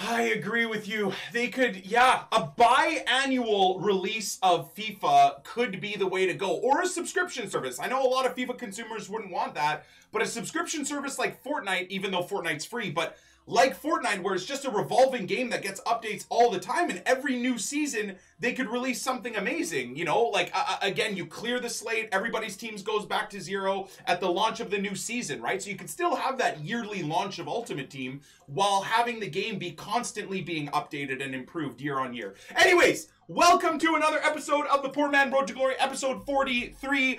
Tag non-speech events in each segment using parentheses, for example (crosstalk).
I agree with you. They could, yeah, a biannual release of FIFA could be the way to go, or a subscription service. I know a lot of FIFA consumers wouldn't want that, but a subscription service like Fortnite, even though Fortnite's free, but like Fortnite, where it's just a revolving game that gets updates all the time, and every new season they could release something amazing. You know, like uh, again, you clear the slate, everybody's teams goes back to zero at the launch of the new season, right? So you can still have that yearly launch of Ultimate Team while having the game be constantly being updated and improved year on year. Anyways, welcome to another episode of the Poor Man Road to Glory, episode 43.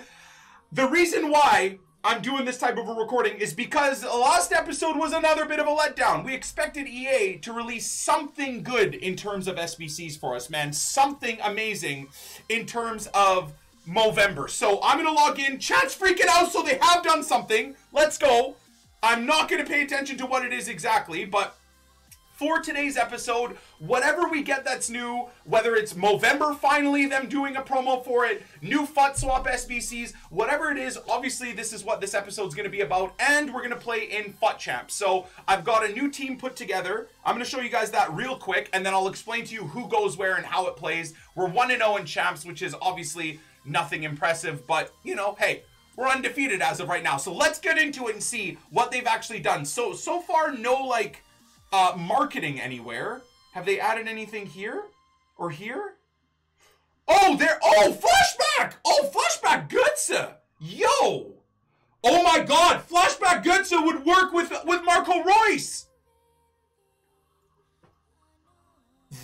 The reason why I'm doing this type of a recording is because last episode was another bit of a letdown. We expected EA to release something good in terms of SBCs for us, man. Something amazing in terms of Movember. So I'm going to log in. Chat's freaking out, so they have done something. Let's go. I'm not going to pay attention to what it is exactly, but for today's episode, whatever we get that's new, whether it's Movember finally, them doing a promo for it, new FUT swap SBCs, whatever it is, obviously this is what this episode's gonna be about, and we're gonna play in FUT Champ. So I've got a new team put together. I'm gonna show you guys that real quick, and then I'll explain to you who goes where and how it plays. We're 1-0 in Champs, which is obviously nothing impressive, but you know, hey, we're undefeated as of right now. So let's get into it and see what they've actually done. So, so far, no like uh, marketing anywhere. Have they added anything here? Or here? Oh, there. Oh, flashback. Oh, flashback Götze. Yo. Oh my God, flashback Götze would work with with Marco Reus.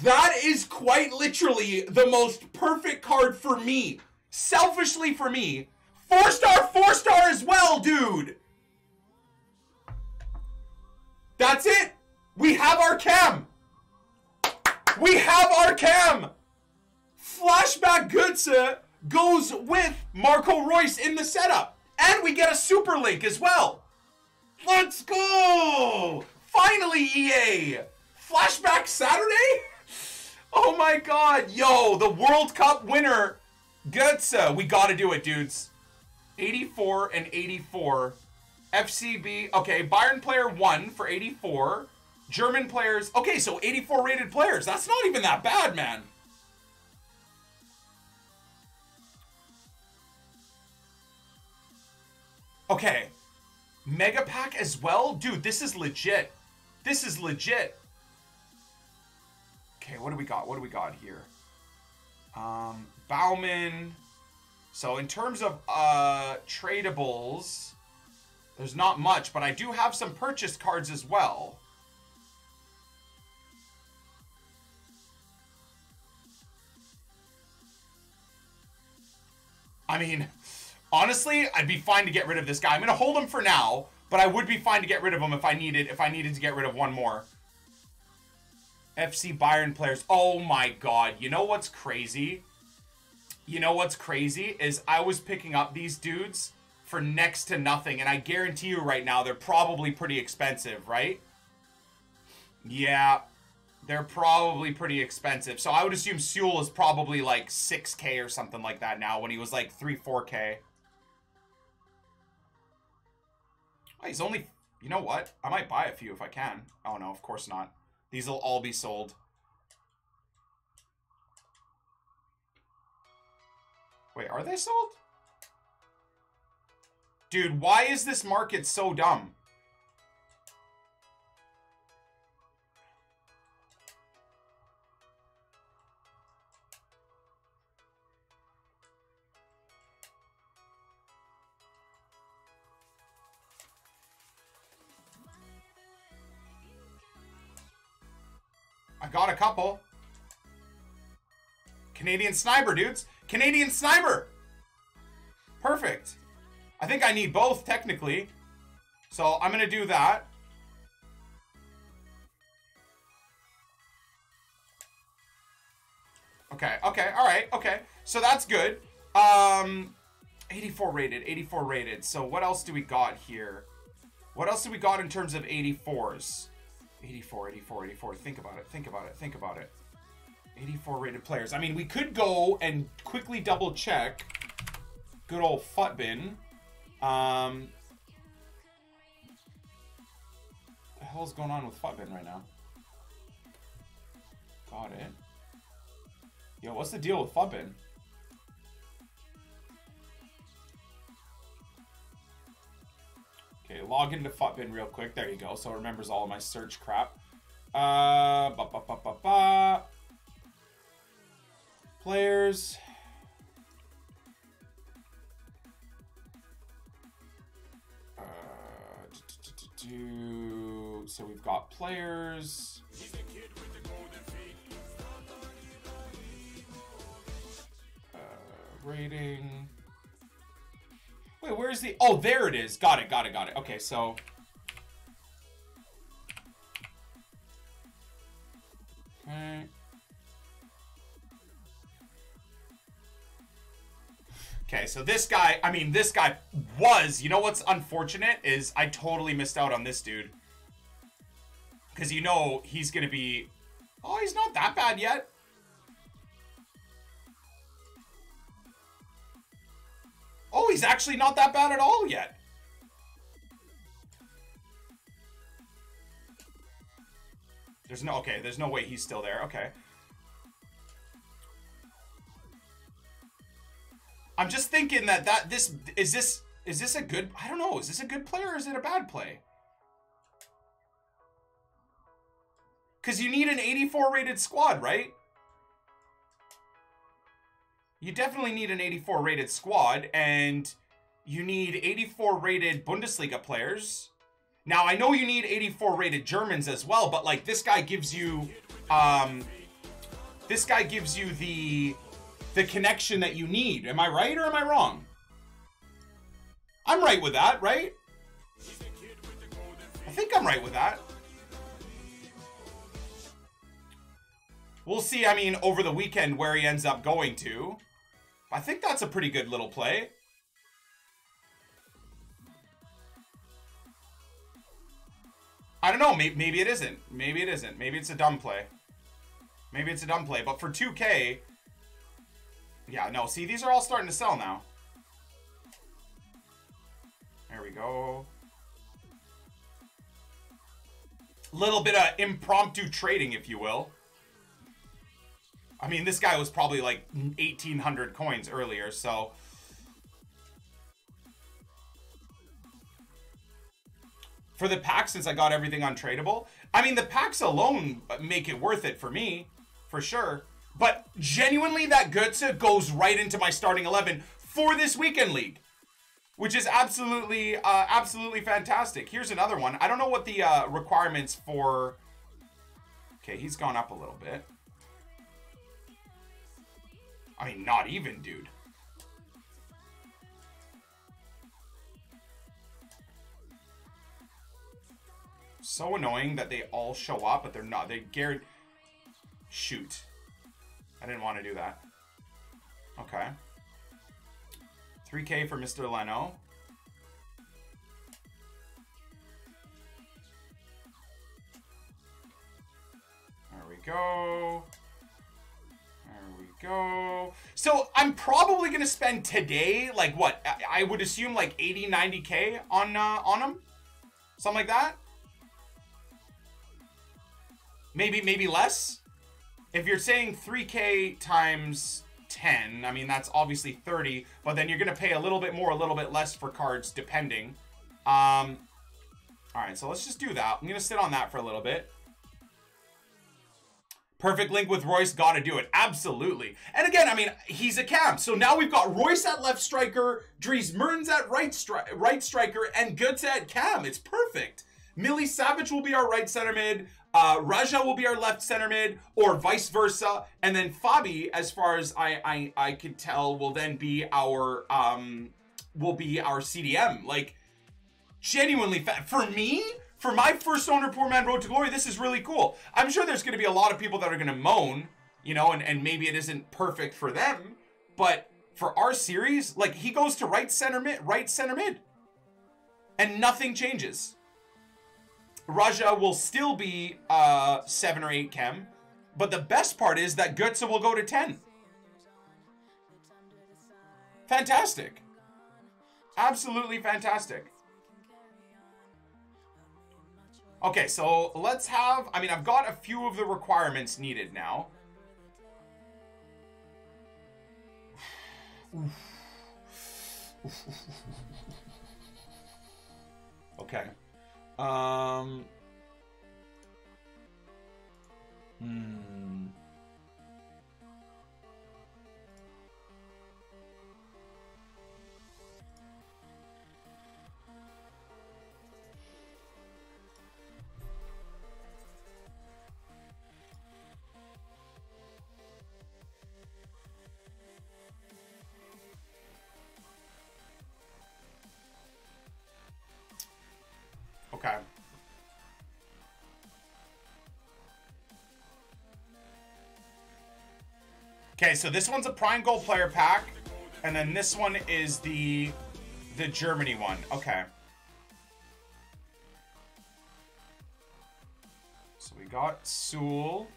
That is quite literally the most perfect card for me. Selfishly for me. Four star, four star as well, dude. That's it. We have our cam. We have our cam. Flashback Götze goes with Marco Reus in the setup. And we get a super link as well. Let's go. Finally, EA. Flashback Saturday? Oh my god. Yo, the World Cup winner, Götze. We gotta do it, dudes. 84 and 84. FCB. Okay, Bayern player 1 for 84. German players. Okay, so 84 rated players. That's not even that bad, man. Okay. Mega pack as well? Dude, this is legit. This is legit. Okay, what do we got? What do we got here? Um, Baumann. So in terms of uh, tradables, there's not much, but I do have some purchase cards as well. I mean, honestly, I'd be fine to get rid of this guy. I'm gonna hold him for now, but I would be fine to get rid of him if I needed if I needed to get rid of one more. FC Bayern players. Oh my god. You know what's crazy? You know what's crazy is I was picking up these dudes for next to nothing, and I guarantee you right now they're probably pretty expensive, right? Yeah, they're probably pretty expensive. So I would assume Süle is probably like 6k or something like that now when he was like 3, 4k. Oh, he's only... You know what? I might buy a few if I can. Oh no, of course not. These will all be sold. Wait, are they sold? Dude, why is this market so dumb? I got a couple. Canadian Sniper, dudes. Canadian Sniper. Perfect. I think I need both, technically. So I'm going to do that. Okay, okay, all right, okay. So that's good. Um, 84 rated, 84 rated. So what else do we got here? What else do we got in terms of 84s? 84, 84, 84. Think about it. Think about it. Think about it. 84 rated players. I mean, we could go and quickly double check. Good old Futbin. Um, the hell's going on with Futbin right now? Got it. Yo, what's the deal with Fubbin? Log into Futbin real quick. There you go. So it remembers all of my search crap. Uh, ba ba ba. Players. Uh, so we've got players. Uh, rating. Wait, where's the... Oh, there it is. Got it, got it, got it. Okay, so... Okay. Okay, so this guy, I mean, this guy was, you know what's unfortunate is I totally missed out on this dude. Because you know he's going to be, oh, he's not that bad yet. Oh, he's actually not that bad at all yet. There's no, okay, there's no way he's still there. Okay. I'm just thinking that that this is this is this a good I don't know is this a good play or is it a bad play? Because you need an 84 rated squad, right? You definitely need an 84 rated squad, and you need 84 rated Bundesliga players. Now I know you need 84 rated Germans as well, but like this guy gives you, um, this guy gives you the the connection that you need. Am I right or am I wrong? I'm right with that, right? I think I'm right with that. We'll see, I mean, over the weekend where he ends up going to. I think that's a pretty good little play. I don't know. Maybe, maybe it isn't. Maybe it isn't. Maybe it's a dumb play. Maybe it's a dumb play. But for 2K, yeah, no, see, these are all starting to sell now. There we go. Little bit of impromptu trading, if you will. I mean, this guy was probably like 1,800 coins earlier, so... For the pack, since I got everything untradeable, I mean, the packs alone make it worth it for me, for sure. But genuinely, that Götze goes right into my starting 11 for this weekend league. Which is absolutely, uh, absolutely fantastic. Here's another one. I don't know what the uh, requirements for... Okay, he's gone up a little bit. I mean, not even, dude. So annoying that they all show up, but they're not. They guarantee... Shoot. I didn't want to do that. Okay. 3k for Mr. Leno. There we go. Go. So I'm probably to spend today, like what? I would assume like 80, 90k on, uh, on them. Something like that. Maybe, maybe less if you're saying 3K times 10, I mean, that's obviously 30, but then you're to pay a little bit more, a little bit less for cards, depending. Um, all right, so let's just do that. I'm to sit on that for a little bit. Perfect link with Reus, gotta do it. Absolutely. And again, I mean, he's a cam. So now we've got Reus at left striker, Dries Mertens at right, stri right striker, and Götze at cam. It's perfect. Millie Savage will be our right center mid. Uh, Radja will be our left center mid, or vice versa, and then Fabi, as far as I I, I could tell, will then be our um will be our CDM. Like genuinely, for me, for my first owner poor man road to glory, this is really cool. I'm sure there's going to be a lot of people that are going to moan, you know, and and maybe it isn't perfect for them, but for our series, like he goes to right center mid, right center mid, and nothing changes. Radja will still be uh, 7 or 8 chem. But the best part is that Götze will go to 10. Fantastic. Absolutely fantastic. Okay, so let's have... I mean, I've got a few of the requirements needed now. (sighs) okay. Um... Hmm... Okay. Okay, so this one's a Prime Gold player pack, and then this one is the the Germany one. Okay. So we got Süle.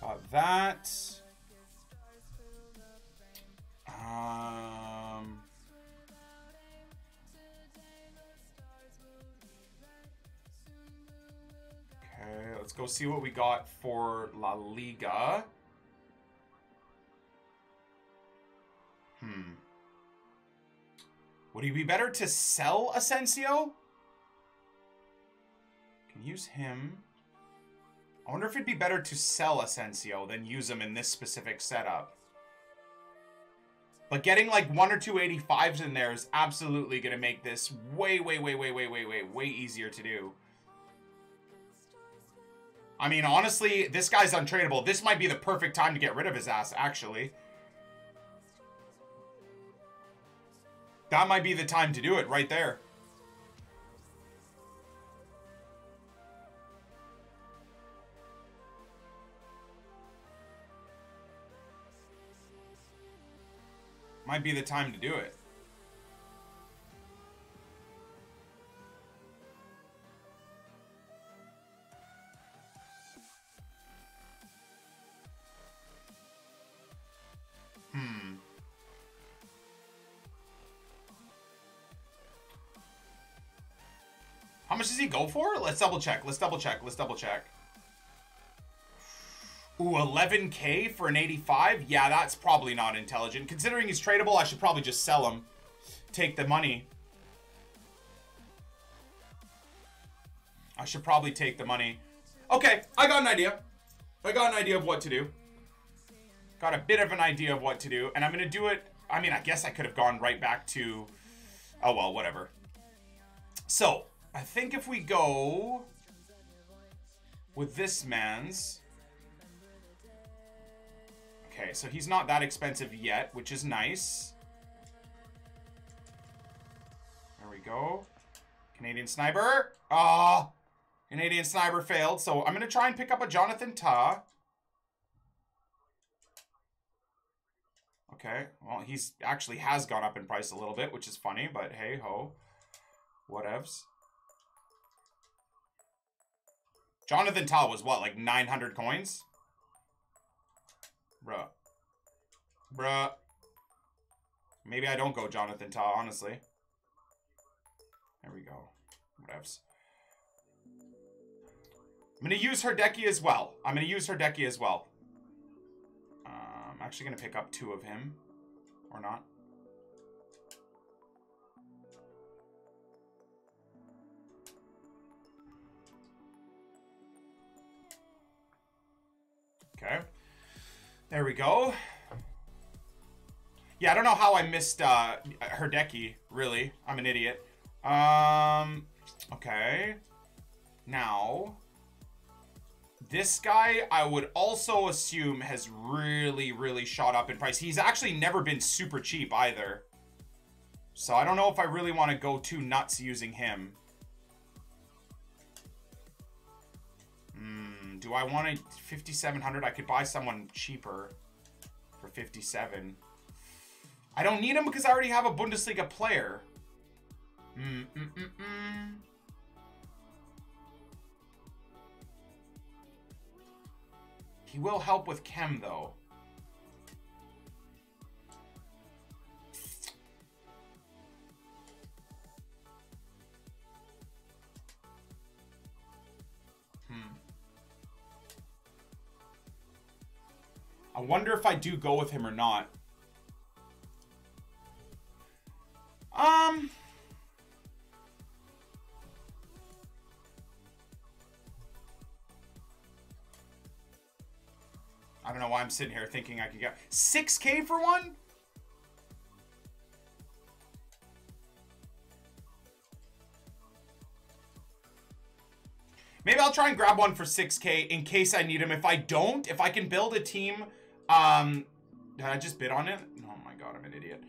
Got that. See what we got for La Liga. Hmm. Would it be better to sell Asensio? Can use him. I wonder if it'd be better to sell Asensio than use him in this specific setup. But getting like one or two 85s in there is absolutely going to make this way, way, way, way, way, way, way, way easier to do. I mean, honestly, this guy's untradeable. This might be the perfect time to get rid of his ass, actually. That might be the time to do it right there. Might be the time to do it. Go for? Let's double check. Let's double check. Let's double check. Ooh, 11k for an 85? Yeah, that's probably not intelligent. Considering he's tradable, I should probably just sell him. Take the money. I should probably take the money. Okay, I got an idea. I got an idea of what to do. Got a bit of an idea of what to do. And I'm going to do it... I mean, I guess I could have gone right back to... Oh, well, whatever. So, I think if we go with this man's... Okay, so he's not that expensive yet, which is nice. There we go. Canadian Sniper. Ah! Oh, Canadian Sniper failed, so I'm going to try and pick up a Jonathan Tah. Okay, well, he's actually has gone up in price a little bit, which is funny, but hey ho. Whatevs. Jonathan Tah was what, like 900 coins? Bruh. Bruh. Maybe I don't go Jonathan Tah, honestly. There we go. Whatevs. I'm going to use Hradecky as well. I'm going to use Hradecky as well. Uh, I'm actually going to pick up two of him. Or not. Okay. There we go. Yeah, I don't know how I missed uh, Hradecky, really. I'm an idiot. Um, okay. Now, this guy, I would also assume has really, really shot up in price. He's actually never been super cheap either. So I don't know if I really want to go too nuts using him. I want a 5,700? I could buy someone cheaper for 57. I don't need him because I already have a Bundesliga player. Mm, mm, mm, mm. He will help with chem, though. I wonder if I do go with him or not. Um... I don't know why I'm sitting here thinking I could get 6k for one? Maybe I'll try and grab one for 6k in case I need him. If I don't, if I can build a team, um, did I just bid on it? Oh my god, I'm an idiot.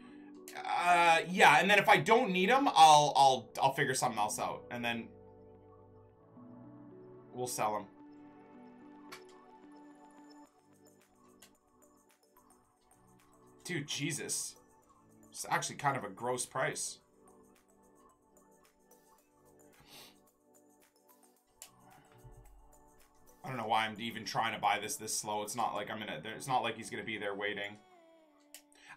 Uh, yeah, and then if I don't need them, I'll, I'll, I'll figure something else out. And then we'll sell them. Dude, Jesus. It's actually kind of a gross price. I don't know why I'm even trying to buy this this slow. It's not like I'm gonna. It's not like he's gonna be there waiting.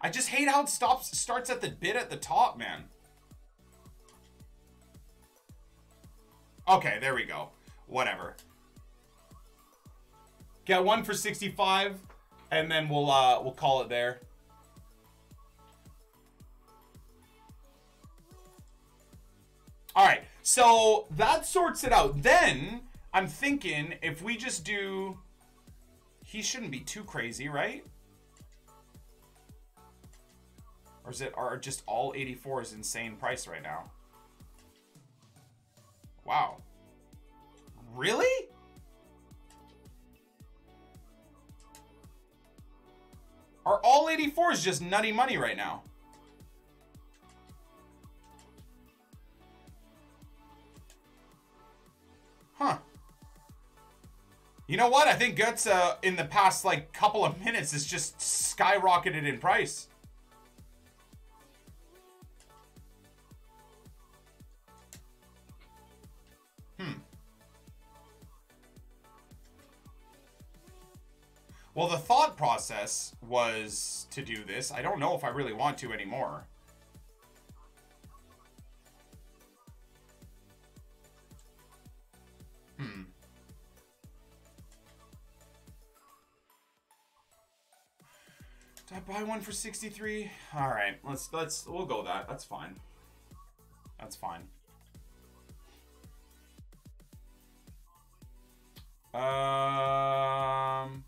I just hate how it stops starts at the bid at the top, man. Okay, there we go. Whatever. Get one for 65, and then we'll uh we'll call it there. All right, so that sorts it out. Then I'm thinking if we just do... He shouldn't be too crazy, right? Or is it are just all 84s insane price right now? Wow. Really? Are all 84s just nutty money right now? Huh. You know what? I think Guts uh, in the past like couple of minutes has just skyrocketed in price. Hmm. Well, the thought process was to do this. I don't know if I really want to anymore. Did I buy one for 63? All right, let's let's we'll go that. That's fine. That's fine. Um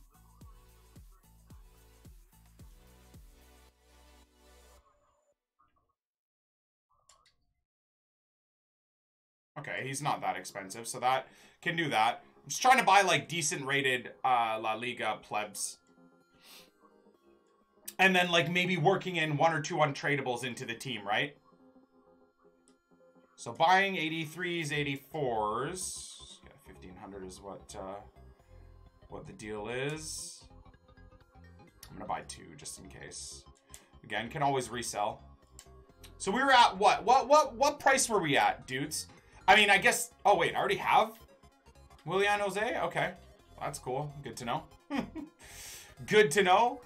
Okay, he's not that expensive, so that can do that. I'm just trying to buy like decent rated uh, La Liga plebs. And then like maybe working in one or two untradables into the team, right? So buying 83s, 84s. Yeah, 1500 is what uh, what the deal is. I'm gonna buy two just in case. Again, can always resell. So we were at what? What what what price were we at, dudes? I mean, I guess... Oh, wait, I already have Willian Jose? Okay. That's cool. Good to know. (laughs) Good to know.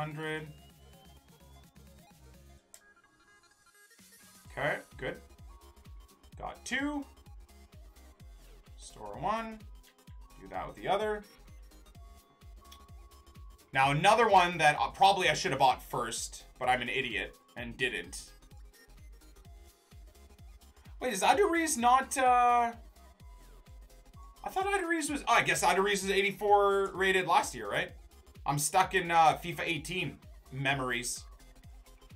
Okay, 1800. Okay, good. Got two. Store one. Do that with the other. Now, another one that uh, probably I should have bought first, but I'm an idiot and didn't. Wait, is Aduriz not, uh... I thought Aduriz was... Oh, I guess Aduriz was 84 rated last year, right? I'm stuck in uh, FIFA 18 memories.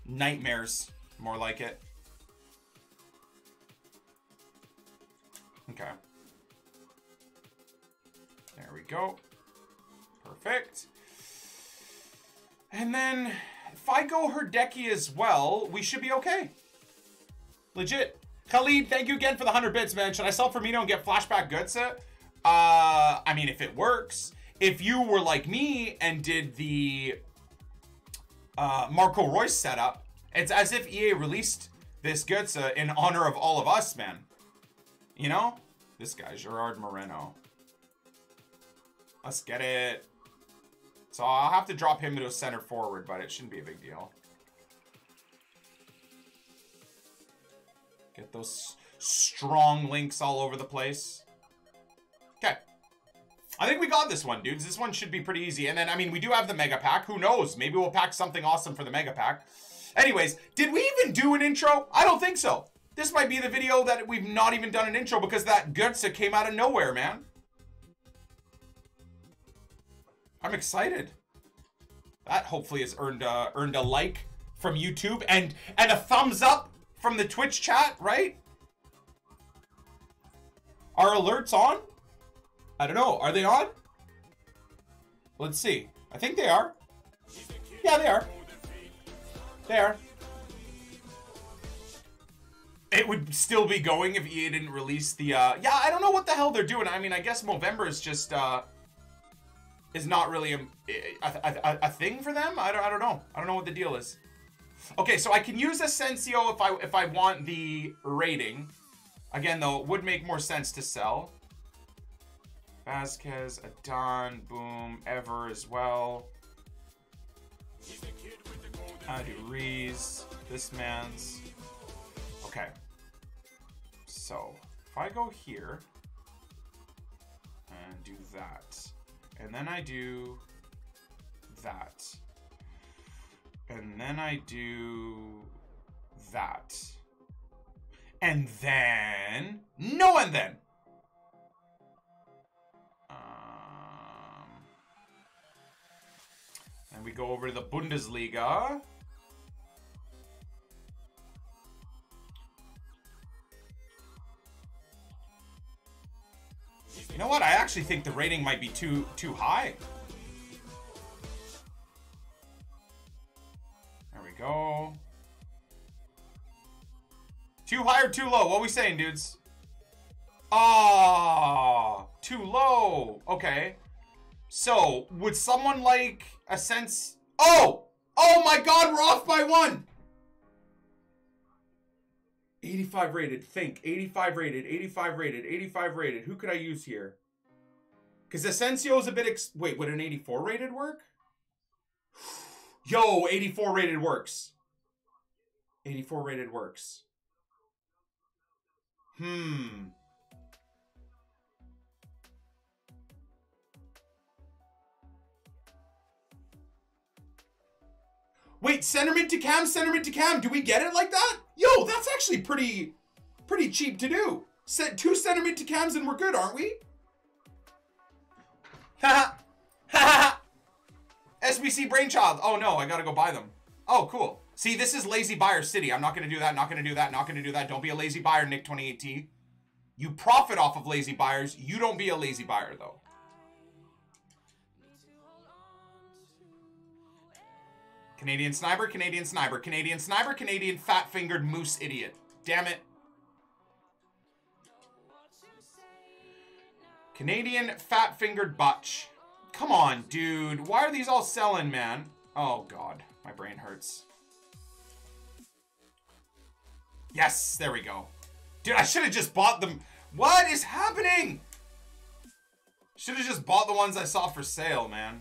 Nightmares, more like it. Okay. There we go. Perfect. And then if I go Hradecky as well, we should be okay. Legit. Khalid, thank you again for the 100 bits, man. Should I sell Firmino and get flashback Götze? Uh, I mean, if it works. If you were like me and did the uh, Marco Reus setup, it's as if EA released this Götze in honor of all of us, man. You know? This guy, Gerard Moreno. Let's get it. So I'll have to drop him into a center forward, but it shouldn't be a big deal. Get those strong links all over the place. Okay. I think we got this one, dudes. This one should be pretty easy. And then, I mean, we do have the Mega Pack. Who knows? Maybe we'll pack something awesome for the Mega Pack. Anyways, did we even do an intro? I don't think so. This might be the video that we've not even done an intro because that Götze came out of nowhere, man. I'm excited. That hopefully has earned a, earned a like from YouTube and and a thumbs up from the Twitch chat, right? Are alerts on? I don't know. Are they on? Let's see. I think they are. Yeah, they are. They are. It would still be going if EA didn't release the, uh... Yeah, I don't know what the hell they're doing. I mean, I guess Movember is just, uh... Is not really a, a, a, a thing for them? I don't, I don't know. I don't know what the deal is. Okay, so I can use Asensio if I if I want the rating. Again, though, it would make more sense to sell. Vasquez, Adon, Boom, Ever as well. I do Reese, this man's. Okay. So, if I go here and do that, and then I do that, and then I do that, and then no, and then Um, and we go over to the Bundesliga. You know what? I actually think the rating might be too too high. There we go. Too high or too low? What are we saying, dudes? Ah, too low. Okay. So, would someone like a sense... Oh! Oh my god, we're off by one! 85 rated. Think. 85 rated. 85 rated. 85 rated. Who could I use here? Because Asensio is a bit... Wait, would an 84 rated work? (sighs) Yo, 84 rated works. 84 rated works. Hmm. Wait, centerman to cam, centerman to cam. Do we get it like that? Yo, that's actually pretty, pretty cheap to do. Set two centerman to cams and we're good, aren't we? (laughs) Ha ha. SBC Brainchild. Oh no, I gotta go buy them. Oh, cool. See, this is lazy buyer city. I'm not gonna do that, not gonna do that, not gonna do that. Don't be a lazy buyer, Nick 2018. You profit off of lazy buyers. You don't be a lazy buyer, though. Canadian sniper, Canadian sniper, Canadian sniper, Canadian fat-fingered moose idiot. Damn it. Canadian fat-fingered butch. Come on, dude. Why are these all selling, man? Oh, God. My brain hurts. Yes, there we go. Dude, I should have just bought them. What is happening? Should have just bought the ones I saw for sale, man.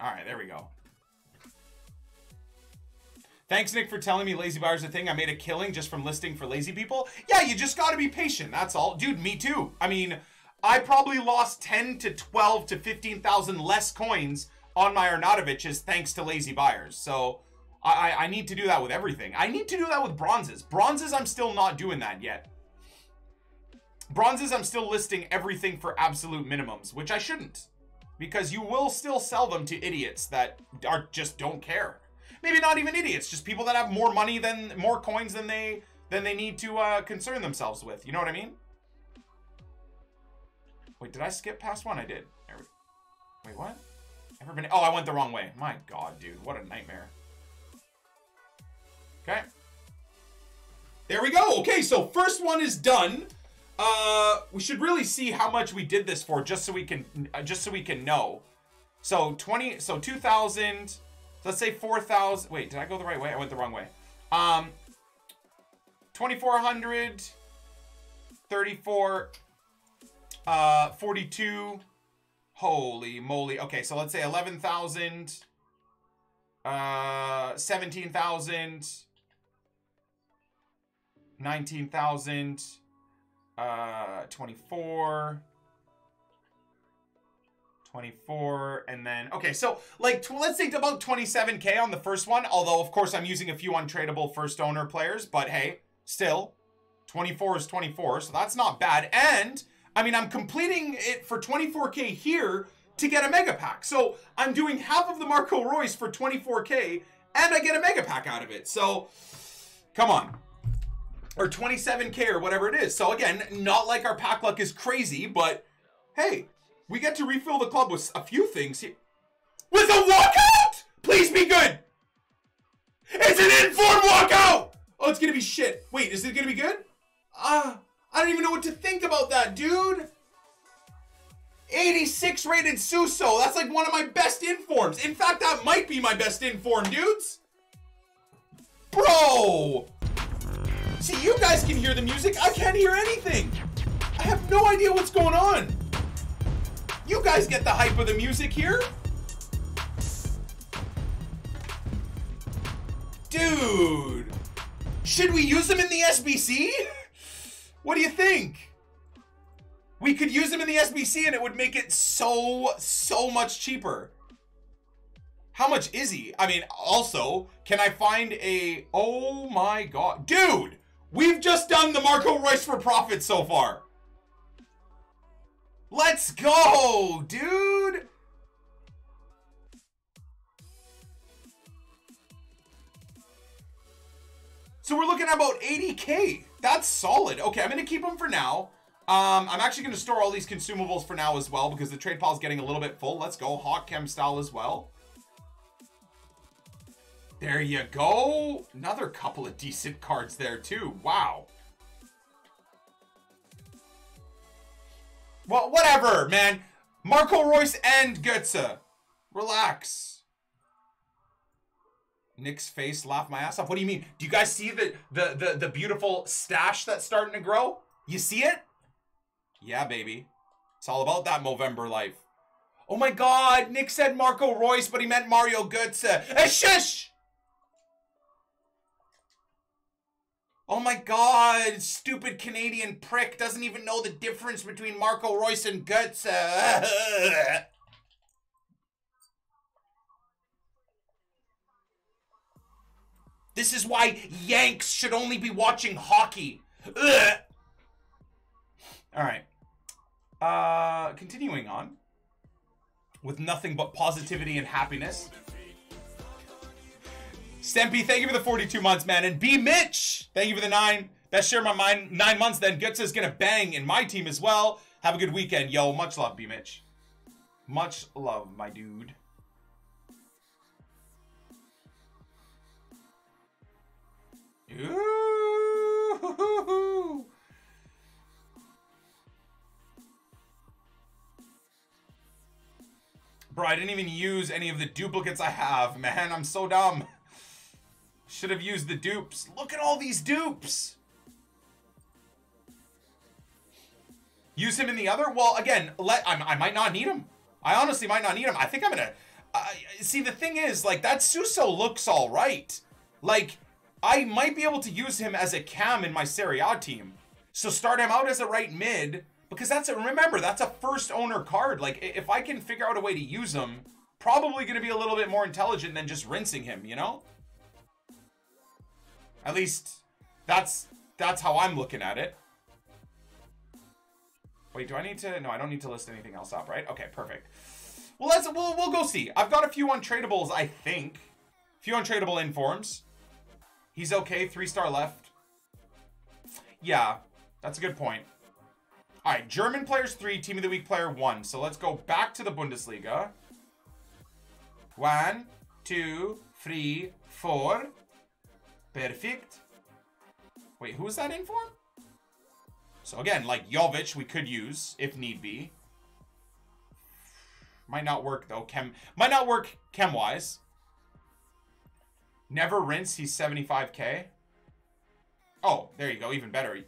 All right, there we go. Thanks, Nick, for telling me lazy buyers a thing. I made a killing just from listing for lazy people. Yeah, you just got to be patient. That's all. Dude, me too. I mean, I probably lost 10 to 12 to 15,000 less coins on my Arnautovic's thanks to lazy buyers. So I, I need to do that with everything. I need to do that with bronzes. Bronzes, I'm still not doing that yet. Bronzes, I'm still listing everything for absolute minimums, which I shouldn't. Because you will still sell them to idiots that are just don't care maybe not even idiots, just people that have more money than more coins than they than they need to uh, concern themselves with. You know what I mean? Wait, did I skip past one? I did. Wait, what? Ever been? Oh, I went the wrong way. My God, dude, what a nightmare. Okay. There we go. Okay, so first one is done. Uh, we should really see how much we did this for, just so we can, uh, just so we can know. So 20, so 2,000. So let's say 4,000. Wait, did I go the right way? I went the wrong way. Um, 2,400, 34, Uh, 42. Holy moly. Okay, so let's say 11,000. Uh, 17,000. 19,000. Uh, 24. 24 and then okay so like let's say about 27k on the first one although of course i'm using a few untradeable first owner players but hey still 24 is 24 so that's not bad and i mean i'm completing it for 24k here to get a mega pack so i'm doing half of the marco reus for 24k and i get a mega pack out of it so come on. Or 27k or whatever it is so again not like our pack luck is crazy but hey we get to refill the club with a few things here. With a walkout! Please be good! It's an informed walkout! Oh, it's gonna be shit. Wait, is it gonna be good? Ah, uh, I don't even know what to think about that, dude. 86 rated Suso. That's like one of my best informs. In fact, that might be my best inform, dudes. Bro! See, you guys can hear the music. I can't hear anything. I have no idea what's going on. You guys get the hype of the music here. Dude. Should we use them in the SBC? What do you think? We could use them in the SBC and it would make it so, so much cheaper. How much is he? I mean, also, can I find a... Oh my god. Dude! We've just done the Marco Reus for profit so far. Let's go, dude! So we're looking at about 80k. That's solid. Okay, I'm going to keep them for now. Um, I'm actually going to store all these consumables for now as well because the trade pile is getting a little bit full. Let's go. Hawk Chem style as well. There you go. Another couple of decent cards there too. Wow. Well, whatever, man. Marco Reus and Götze. Relax. Nick's face laughed my ass off. What do you mean? Do you guys see the, the, the, the beautiful stash that's starting to grow? You see it? Yeah, baby. It's all about that Movember life. Oh my god, Nick said Marco Reus, but he meant Mario Götze. Hey, eh, shush! Oh my god, stupid Canadian prick doesn't even know the difference between Marco Reus and Götze. (laughs) this is why Yanks should only be watching hockey. (laughs) All right. Uh, continuing on with nothing but positivity and happiness. Stempy, thank you for the 42 months, man. And B Mitch, thank you for the nine. Best share my mind nine months. Then Götze is gonna bang in my team as well. Have a good weekend, yo. Much love, B Mitch. Much love, my dude. Bro, I didn't even use any of the duplicates I have, man. I'm so dumb. Should have used the dupes. Look at all these dupes. Use him in the other? Well, again, let I, I might not need him. I honestly might not need him. I think I'm gonna. Uh, see, the thing is, like that Suso looks all right. Like I might be able to use him as a cam in my Serie A team. So start him out as a right mid because that's a remember that's a first owner card. Like if I can figure out a way to use him, probably to be a little bit more intelligent than just rinsing him. You know. At least that's that's how I'm looking at it. Wait, do I need to? No, I don't need to list anything else up, right? Okay, perfect. Well, let's we'll we'll go see. I've got a few untradables, I think. A few untradeable informs. He's okay. Three star left. Yeah, that's a good point. All right, German players three, team of the week player one. So let's go back to the Bundesliga. One, two, three, four. Perfect. Wait, who is that in for? So again, like Jovic, we could use if need be. Might not work though. Chem might not work chem wise. Never rinse. He's 75k. Oh, there you go. Even better.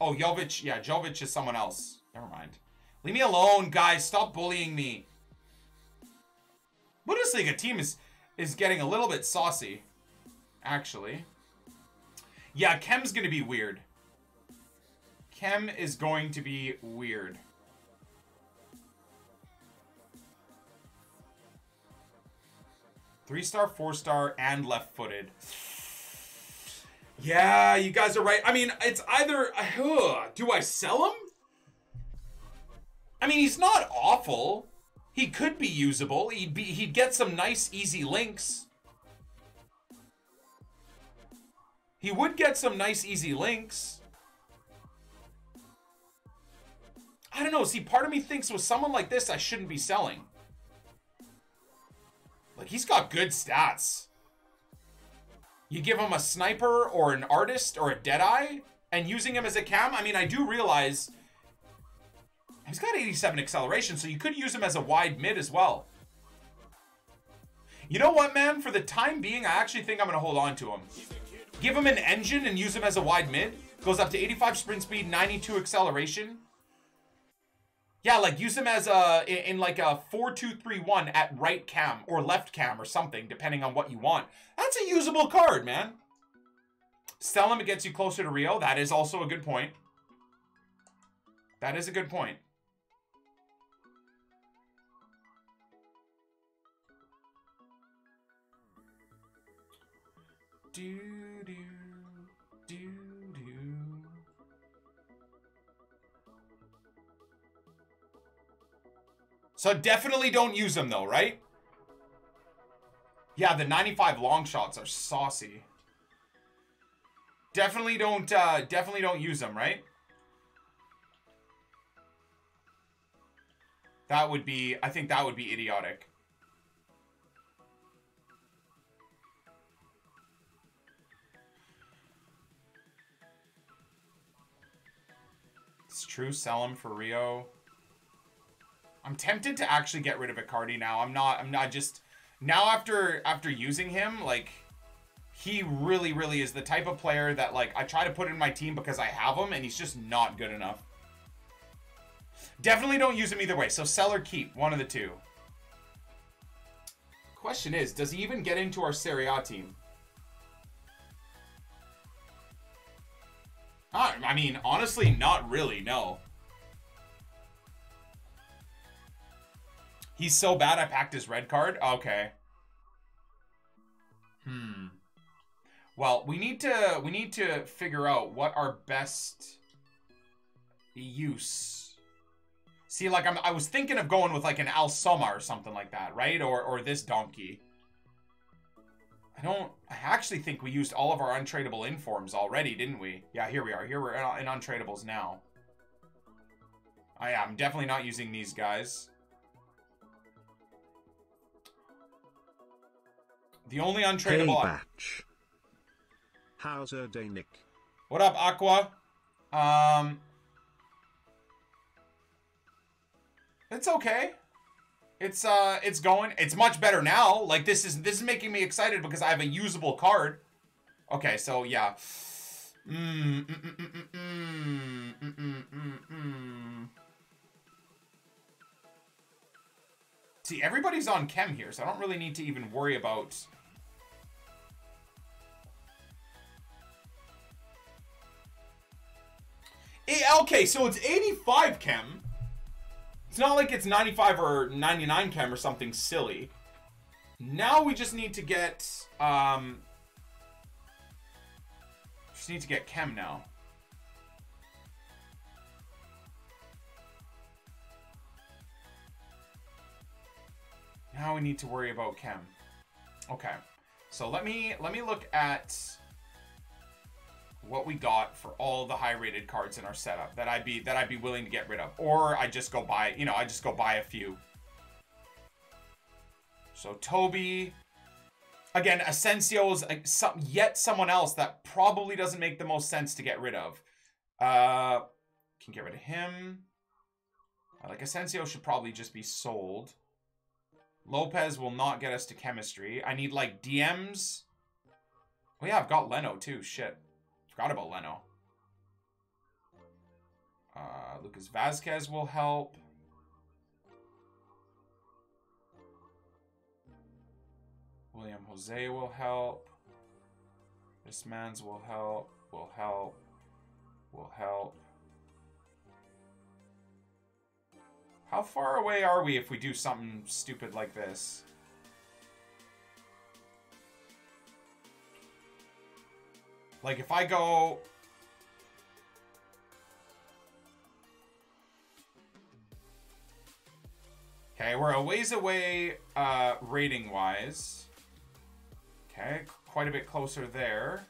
Oh, Jovic. Yeah, Jovic is someone else. Never mind. Leave me alone, guys. Stop bullying me. Bundesliga team is is getting a little bit saucy, actually. Yeah, Chem's gonna be weird. Chem is going to be weird. Three star, four star, and left footed. Yeah, you guys are right. I mean, it's either. Do I sell him? I mean, he's not awful. He could be usable. He'd be. He'd get some nice, easy links. He would get some nice, easy links. I don't know. See, part of me thinks with someone like this, I shouldn't be selling. Like, he's got good stats. You give him a sniper or an artist or a deadeye and using him as a cam. I mean, I do realize he's got 87 acceleration, so you could use him as a wide mid as well. You know what, man? For the time being, I actually think I'm going to hold on to him. Give him an engine and use him as a wide mid. Goes up to 85 sprint speed, 92 acceleration. Yeah, like use him as a in, like a four two three one at right cam or left cam or something, depending on what you want. That's a usable card, man. Sell him, it gets you closer to Rio. That is also a good point. That is a good point. Do So definitely don't use them though, right? Yeah, the 95 long shots are saucy. Definitely don't, uh, definitely don't use them, right? That would be, I think that would be idiotic. It's true, sell them for Rio. I'm tempted to actually get rid of Icardi now. I'm not, I'm not just, now after, after using him, like, he really, really is the type of player that, like, I try to put in my team because I have him, and he's just not good enough. Definitely don't use him either way. So sell or keep, one of the two. Question is, does he even get into our Serie A team? I mean, honestly, not really, no. He's so bad I packed his red card? Okay. Hmm. Well, we need to we need to figure out what our best use. See, like I'm I was thinking of going with like an Al Soma or something like that, right? Or or this donkey. I don't I actually think we used all of our untradeable informs already, didn't we? Yeah, here we are. Here we're in untradables now. I am definitely not using these guys. The only untradeable. Hey, batch. How's her day, Nick? What up, Aqua? Um, it's okay. It's uh, it's going. It's much better now. Like this is this is making me excited because I have a usable card. Okay, so yeah. Mm, mm, mm, mm, mm, See, everybody's on chem here, so I don't really need to even worry about okay, so it's 85 chem. It's not like it's 95 or 99 chem or something silly. Now we just need to get, um... Just need to get chem now. Now we need to worry about chem. Okay. So let me let me look at what we got for all the high rated cards in our setup that I'd be that I'd be willing to get rid of. Or I just go buy you know I just go buy a few. So Toby again Asensio is some, yet someone else that probably doesn't make the most sense to get rid of. Uh can get rid of him. Like Asensio should probably just be sold Lopez will not get us to chemistry I need like DMs oh yeah I've got Leno too shit Forgot about Leno. Uh, Lucas Vázquez will help. Willian José will help. This man's will help. Will help. Will help. How far away are we if we do something stupid like this? Like if I go... Okay, we're a ways away uh, rating-wise. Okay, quite a bit closer there.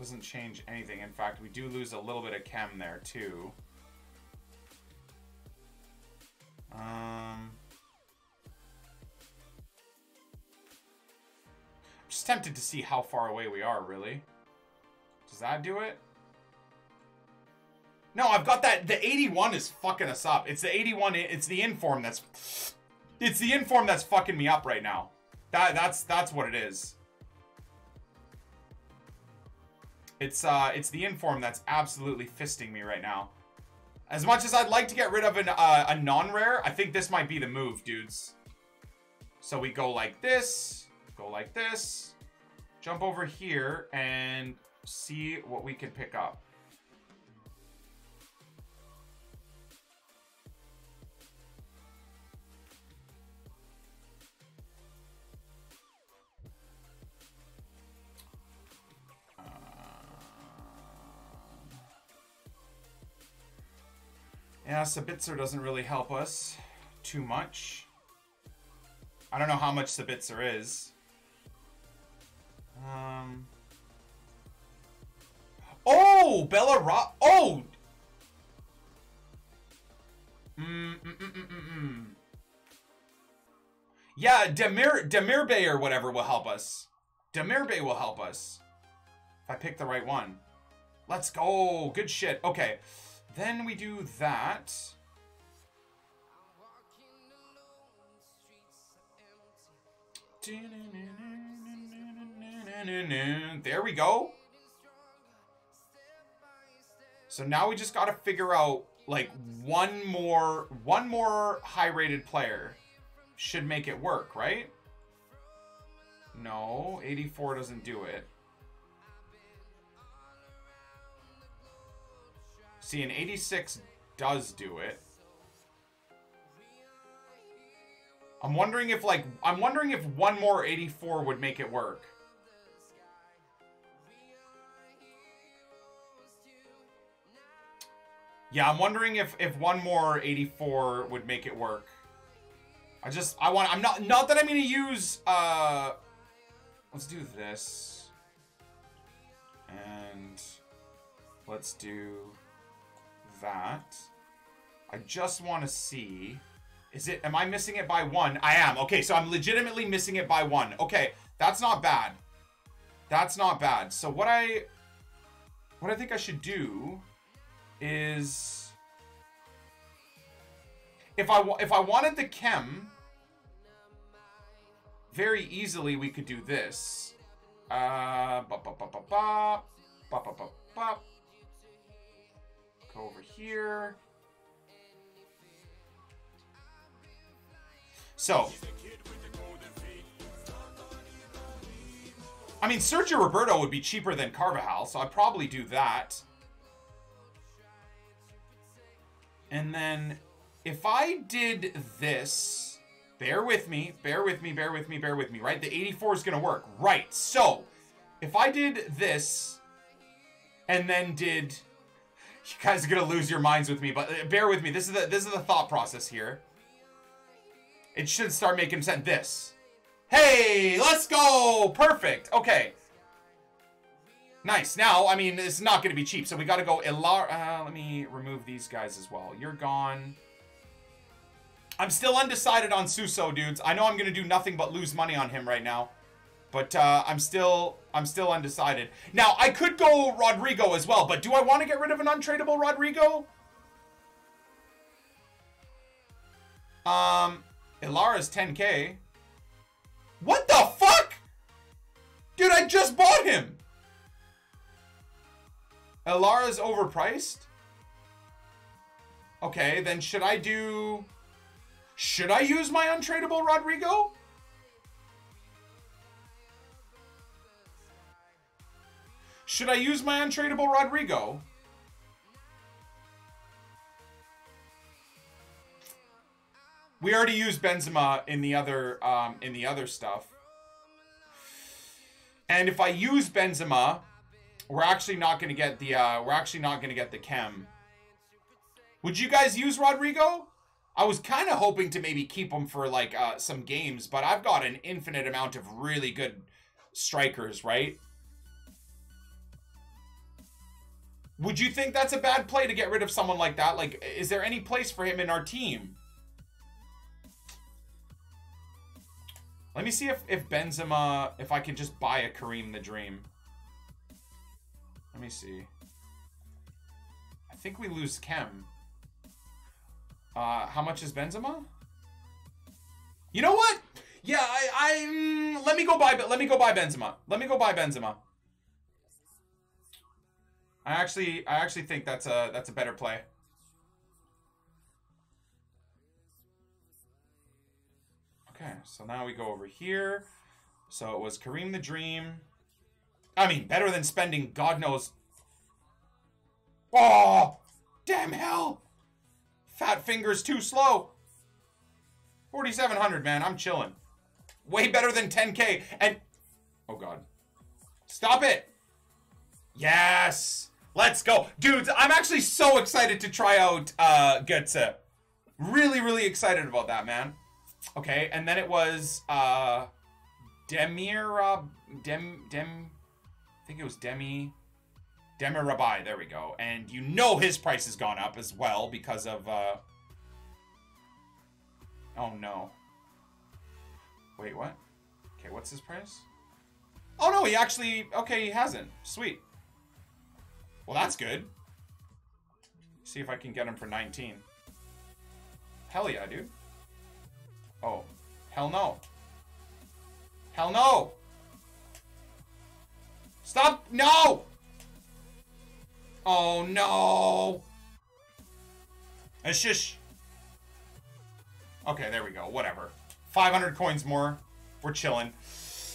Doesn't change anything. In fact, we do lose a little bit of chem there, too. Um... just tempted to see how far away we are, really. Does that do it? No, I've got that. The 81 is fucking us up. It's the 81. It's the inform that's. It's the inform that's fucking me up right now. That that's that's what it is. It's uh it's the inform that's absolutely fisting me right now. As much as I'd like to get rid of an uh, a non-rare, I think this might be the move, dudes. So we go like this, go like this, jump over here, and see what we can pick up. Yeah, Sabitzer doesn't really help us too much. I don't know how much Sabitzer is. Um. Oh, Bella Rock. Oh. Mm, mm, mm, mm, mm, Yeah, Demir Demirbay or whatever will help us. Demirbay will help us. If I pick the right one. Let's go. Good shit. Okay. Then we do that. There we go. So now we just got to figure out like one more one more high rated player should make it work, right? No, 84 doesn't do it. See, an 86 does do it. I'm wondering if, like, I'm wondering if one more 84 would make it work. Yeah, I'm wondering if, if one more 84 would make it work. I just, I want, I'm not, not that I'm going to use, uh, let's do this. And let's do that. I just want to see. Is it, am I missing it by one? I am. Okay, so I'm legitimately missing it by one. Okay, that's not bad. That's not bad. So what I, what I think I should do is, if I, if I wanted the chem, very easily we could do this. Uh. Go over here. So. I mean, Sergio Roberto would be cheaper than Carvajal, so I'd probably do that. And then if I did this, bear with me, bear with me, bear with me, bear with me, right? The 84 is going to work. Right. So if I did this and then did you guys are gonna lose your minds with me, but uh, bear with me. This is the this is the thought process here. It should start making sense. This. Hey, let's go! Perfect. Okay. Nice. Now, I mean, it's not going to be cheap, so we got to go Ilar... Uh, let me remove these guys as well. You're gone. I'm still undecided on Suso, dudes. I know I'm going to do nothing but lose money on him right now. But uh, I'm still I'm still undecided. Now, I could go Rodrigo as well, but do I want to get rid of an untradeable Rodrigo? Um, Ilara's 10k. What the fuck? Dude, I just bought him. Elara's overpriced? Okay, then should I do... Should I use my untradeable Rodrigo? Should I use my untradeable Rodrigo? We already used Benzema in the other um, in the other stuff. And if I use Benzema, we're actually not going to get the uh, we're actually not going to get the chem. Would you guys use Rodrigo? I was kind of hoping to maybe keep him for like uh, some games, but I've got an infinite amount of really good strikers, right? Would you think that's a bad play to get rid of someone like that? Like, is there any place for him in our team? Let me see if, if Benzema, if I can just buy a Kareem the Dream. Let me see. I think we lose Kem. Uh, how much is Benzema? You know what? Yeah, I, I mm, let me go buy, let me go buy Benzema. Let me go buy Benzema. I actually, I actually think that's a, that's a better play. Okay, so now we go over here. So it was Kareem the Dream. I mean, better than spending God knows. Oh, damn hell. Fat fingers too slow. 4,700, man. I'm chilling. Way better than 10K. And, oh God. Stop it. Yes. Let's go. Dudes, I'm actually so excited to try out uh, Götze. Really, really excited about that, man. Okay, and then it was uh Demir uh, Dem Dem I think it was Demi Demir Rabai, there we go. And you know his price has gone up as well because of uh Oh no. Wait, what? Okay, what's his price? Oh no, he actually okay, he hasn't. Sweet. Well, that's good. See if I can get him for 19. Hell yeah, dude. Oh. Hell no. Hell no! Stop! No! Oh no! Eh, it's just... Okay, there we go. Whatever. 500 coins more. We're chilling.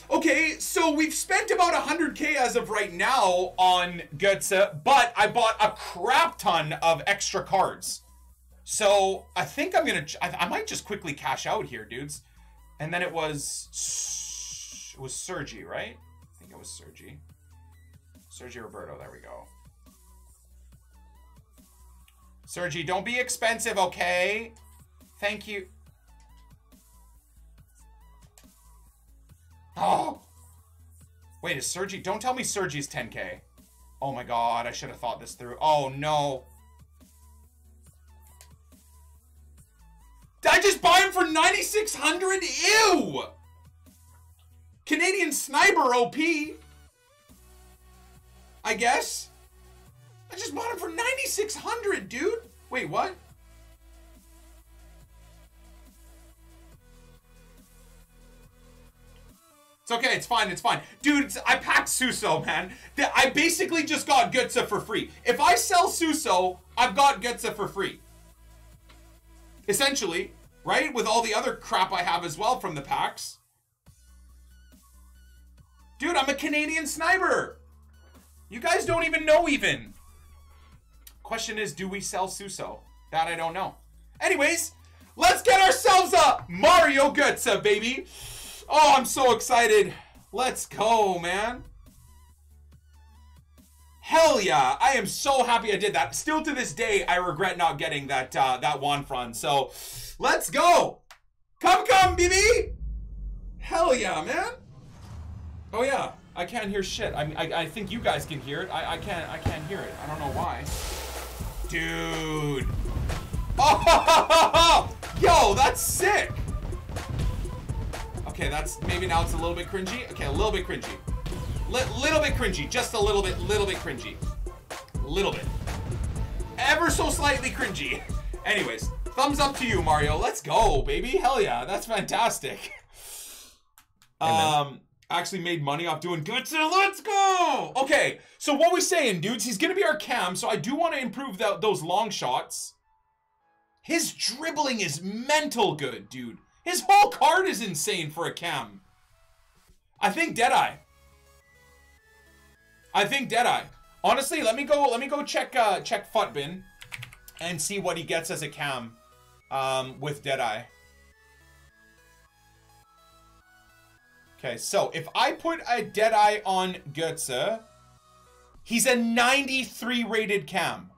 Okay, so we've spent about 100k as of right now on Götze, but I bought a crap ton of extra cards. So I think I'm gonna. I, I, might just quickly cash out here, dudes. And then it was it was Sergi, right? I think it was Sergi. Sergi Roberto. There we go. Sergi, don't be expensive, okay? Thank you. Oh! Wait, is Sergi... Don't tell me Sergi's 10k. Oh my god, I should have thought this through. Oh no. Did I just buy him for 9,600? Ew! Canadian Sniper OP. I guess. I just bought him for 9,600, dude. Wait, what? It's okay, it's fine, it's fine. Dude, I packed Suso, man. I basically just got Götze for free. If I sell Suso, I've got Götze for free. Essentially, right? With all the other crap I have as well from the packs. Dude, I'm a Canadian sniper. You guys don't even know even. Question is, do we sell Suso? That I don't know. Anyways, let's get ourselves a Mario Götze, baby. Oh, I'm so excited. Let's go, man. Hell yeah! I am so happy I did that. Still to this day, I regret not getting that uh, that Juanfran. So, let's go! Come, come, BB! Hell yeah, man! Oh yeah, I can't hear shit. I mean, I, I think you guys can hear it. I, I can't. I can't hear it. I don't know why. Dude! Oh! (laughs) Yo, that's sick! Okay, that's maybe now it's a little bit cringy. Okay, a little bit cringy. Little bit cringy. Just a little bit, little bit cringy. Little bit. Ever so slightly cringy. Anyways, thumbs up to you, Mario. Let's go, baby. Hell yeah. That's fantastic. Um, Actually made money off doing good, so let's go! Okay, so what we saying, dudes? He's gonna be our cam, so I do want to improve that, those long shots. His dribbling is mental good, dude. His whole card is insane for a cam. I think Deadeye. I think Deadeye. Honestly, let me go. Let me go check uh, check Futbin and see what he gets as a cam um, with Deadeye. Okay, so if I put a Deadeye on Götze, he's a 93 rated cam.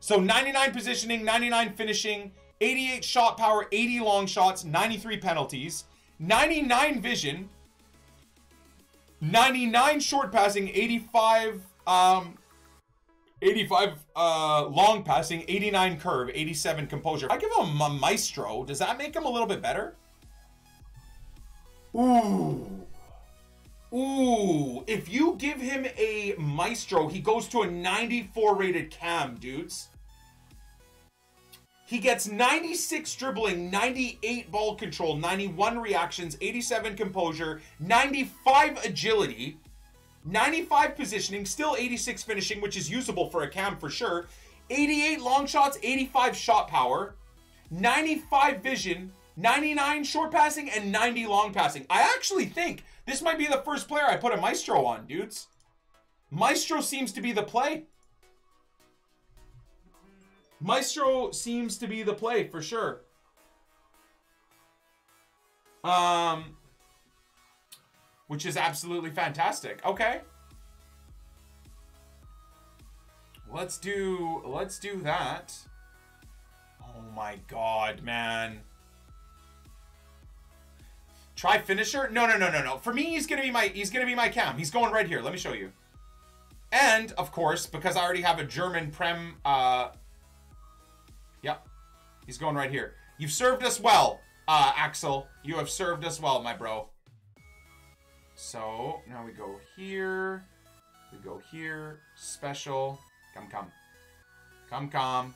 So 99 positioning, 99 finishing, 88 shot power, 80 long shots, 93 penalties, 99 vision, 99 short passing, 85 um 85 uh long passing, 89 curve, 87 composure. I give him a maestro. Does that make him a little bit better? Ooh. Ooh, if you give him a maestro, he goes to a 94 rated cam, dudes. He gets 96 dribbling, 98 ball control, 91 reactions, 87 composure, 95 agility, 95 positioning, still 86 finishing, which is usable for a cam for sure. 88 long shots, 85 shot power, 95 vision, 99 short passing, and 90 long passing. I actually think this might be the first player I put a Maestro on, dudes. Maestro seems to be the play. Maestro seems to be the play for sure. Um, which is absolutely fantastic. Okay. Let's do, let's do that. Oh my God, man. Try finisher? No, no, no, no, no. For me, he's gonna be my, he's gonna be my cam. He's going right here. Let me show you. And, of course, because I already have a German Prem, uh, Yep. He's going right here. You've served us well, uh, Axel. You have served us well, my bro. So, now we go here. We go here. Special. Come, come. Come, come.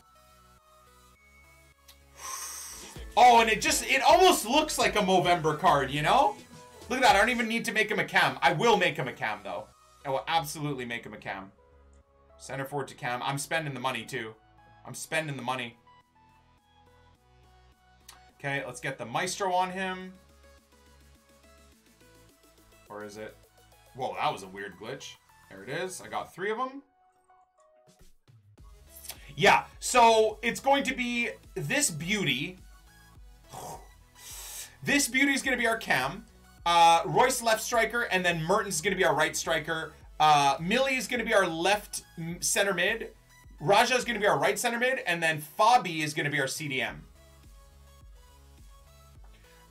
Oh, and it just, it almost looks like a Movember card, you know? Look at that. I don't even need to make him a cam. I will make him a cam, though. I will absolutely make him a cam. Center forward to cam. I'm spending the money, too. I'm spending the money. Okay, let's get the Maestro on him. Or is it? Whoa, that was a weird glitch. There it is. I got three of them. Yeah, so it's going to be this beauty. This beauty is going to be our cam. Uh, Reus left striker, and then Mertens is going to be our right striker. Uh, Millie is going to be our left center mid. Radja is going to be our right center mid, and then Fabi is going to be our CDM.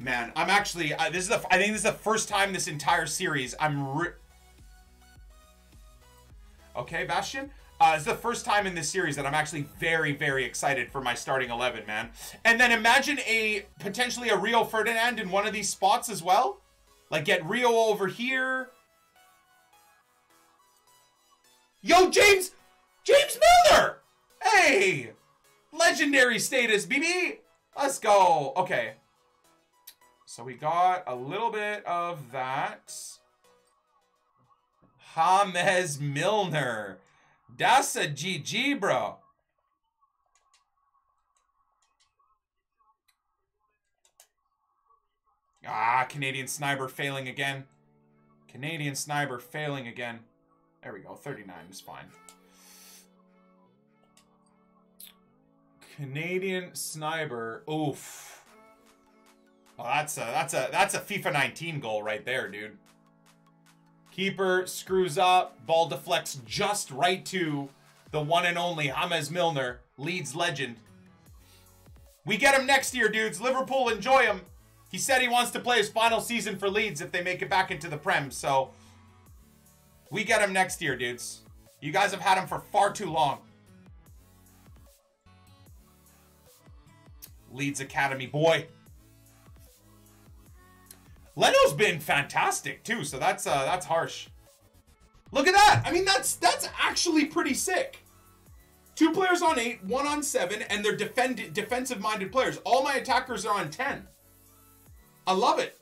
Man, I'm actually. This is the. I think this is the first time this entire series I'm. okay, Bastion. Uh, it's the first time in this series that I'm actually very, very excited for my starting 11, man. And then imagine a potentially a Rio Ferdinand in one of these spots as well. Like get Rio over here. Yo, James, James Milner. Hey, legendary status, BB. Let's go. Okay. So we got a little bit of that. James Milner. That's a GG, bro. Ah, Canadian Sniper failing again. Canadian Sniper failing again. There we go. 39 is fine. Canadian Sniper. Oof. Oh, that's a that's a that's a FIFA 19 goal right there, dude. Keeper screws up, ball deflects just right to the one and only James Milner, Leeds legend. We get him next year, dudes. Liverpool, enjoy him. He said he wants to play his final season for Leeds if they make it back into the Prem, so we get him next year, dudes. You guys have had him for far too long. Leeds Academy boy. Leno's been fantastic too, so that's uh that's harsh. Look at that. I mean, that's that's actually pretty sick. Two players on eight, one on seven, and they're defend defensive minded players. All my attackers are on 10. I love it.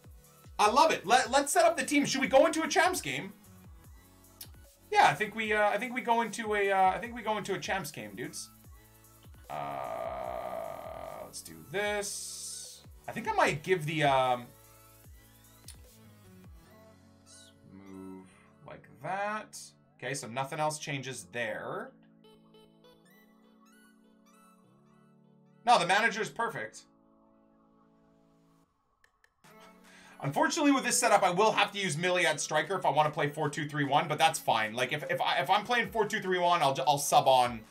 I love it. Let, let's set up the team. Should we go into a champs game? Yeah, I think we uh, I think we go into a uh, I think we go into a champs game, dudes. Uh, let's do this. I think I might give the um, that. Okay, so nothing else changes there. No, the manager is perfect. Unfortunately, with this setup, I will have to use Millie at striker if I want to play 4-2-3-1, but that's fine. Like, if, if, I, if I'm playing 4-2-3-1, I'll, I'll sub on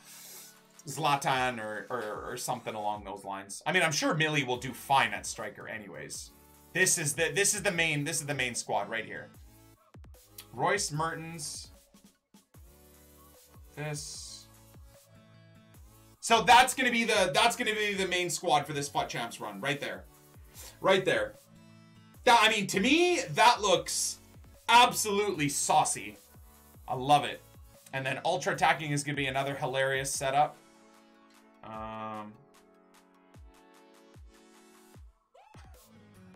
Zlatan or, or, or something along those lines. I mean, I'm sure Millie will do fine at striker anyways. This is the this is the main this is the main squad right here. Reus Mertens. This. So that's gonna be the that's gonna be the main squad for this FUT Champs run right there, right there. That I mean, to me, that looks absolutely saucy. I love it. And then ultra attacking is gonna be another hilarious setup. Um,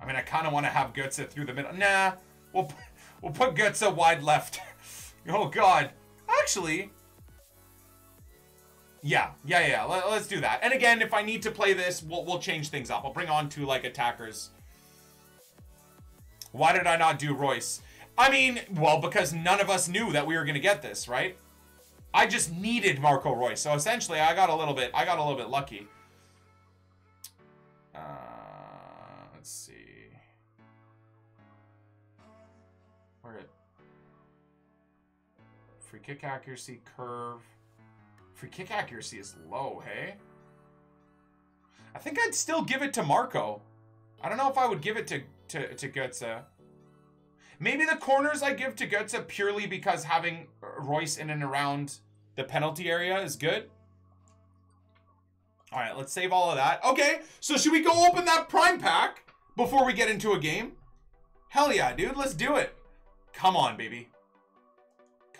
I mean, I kind of want to have Götze through the middle. Nah, we'll we'll put Götze wide left. (laughs) oh God, actually, yeah, yeah, yeah. Let, us do that. And again, if I need to play this, we'll we'll change things up. I'll bring on two like attackers. Why did I not do Reus? I mean, well, because none of us knew that we were gonna get this, right? I just needed Marco Reus, so essentially, I got a little bit. I got a little bit lucky. Uh, let's see. Free kick accuracy curve. Free kick accuracy is low, hey? I think I'd still give it to Marco. I don't know if I would give it to, to, to Götze. Maybe the corners I give to Götze purely because having Reus in and around the penalty area is good. All right, let's save all of that. Okay, so should we go open that prime pack before we get into a game? Hell yeah, dude. Let's do it. Come on, baby.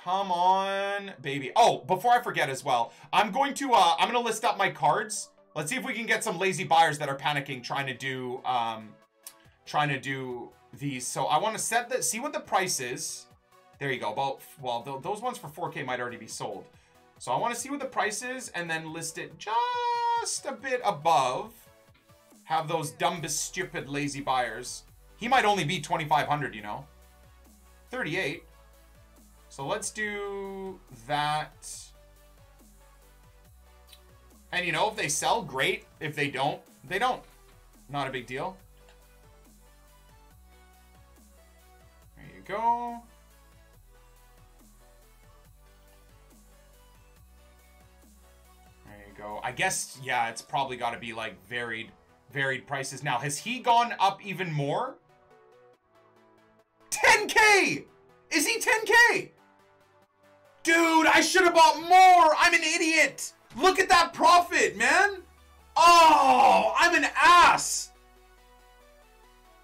Come on, baby. Oh, before I forget as well, I'm going to, uh, I'm going to list up my cards. Let's see if we can get some lazy buyers that are panicking trying to do, um, trying to do these. So I want to set the, see what the price is. There you go. About, well, th those ones for 4K might already be sold. So I want to see what the price is and then list it just a bit above. Have those dumbest, stupid, lazy buyers. He might only be 2,500, you know. 38. So let's do that. And you know, if they sell, great. If they don't, they don't. Not a big deal. There you go. There you go. I guess, yeah, it's probably got to be like varied, varied prices. Now, has he gone up even more? 10K! Is he 10K? Dude, I should have bought more. I'm an idiot. Look at that profit, man. Oh, I'm an ass.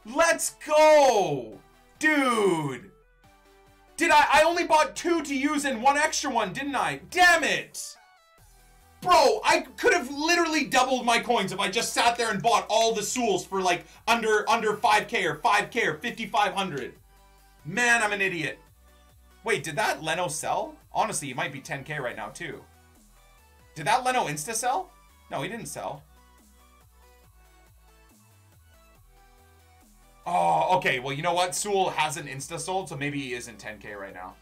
Let's go. Dude. Did I? I only bought two to use and one extra one, didn't I? Damn it. Bro, I could have literally doubled my coins if I just sat there and bought all the Souls for like under under 5k or 5k or 5500. Man, I'm an idiot. Wait, did that Leno sell? Honestly, he might be 10k right now too. Did that Leno insta sell? No, he didn't sell. Oh, okay. Well, you know what? Süle hasn't insta sold, so maybe he isn't 10k right now.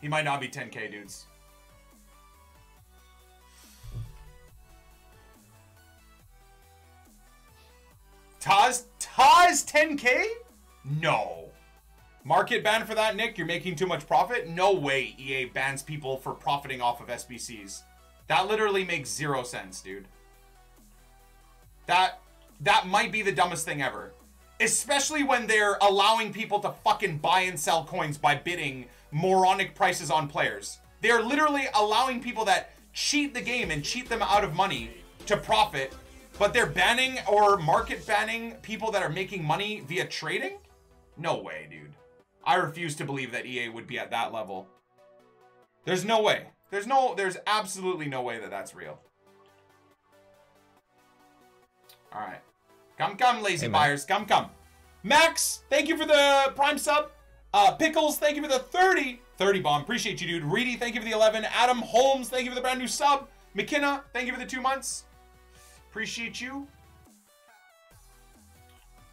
He might not be 10k, dudes. Taz, Taz 10k? No. Market ban for that, Nick? You're making too much profit? No way EA bans people for profiting off of SBCs. That literally makes zero sense, dude. That that might be the dumbest thing ever. Especially when they're allowing people to fucking buy and sell coins by bidding moronic prices on players. They're literally allowing people that cheat the game and cheat them out of money to profit, but they're banning or market banning people that are making money via trading? No way, dude. I refuse to believe that EA would be at that level. There's no way. There's no, there's absolutely no way that that's real. All right. Come, come, lazy hey, buyers. Come, come. Max, thank you for the prime sub. Uh, Pickles, thank you for the 30. 30 bomb. Appreciate you, dude. Reedy, thank you for the 11. Adam Holmes, thank you for the brand new sub. McKenna, thank you for the two months. Appreciate you.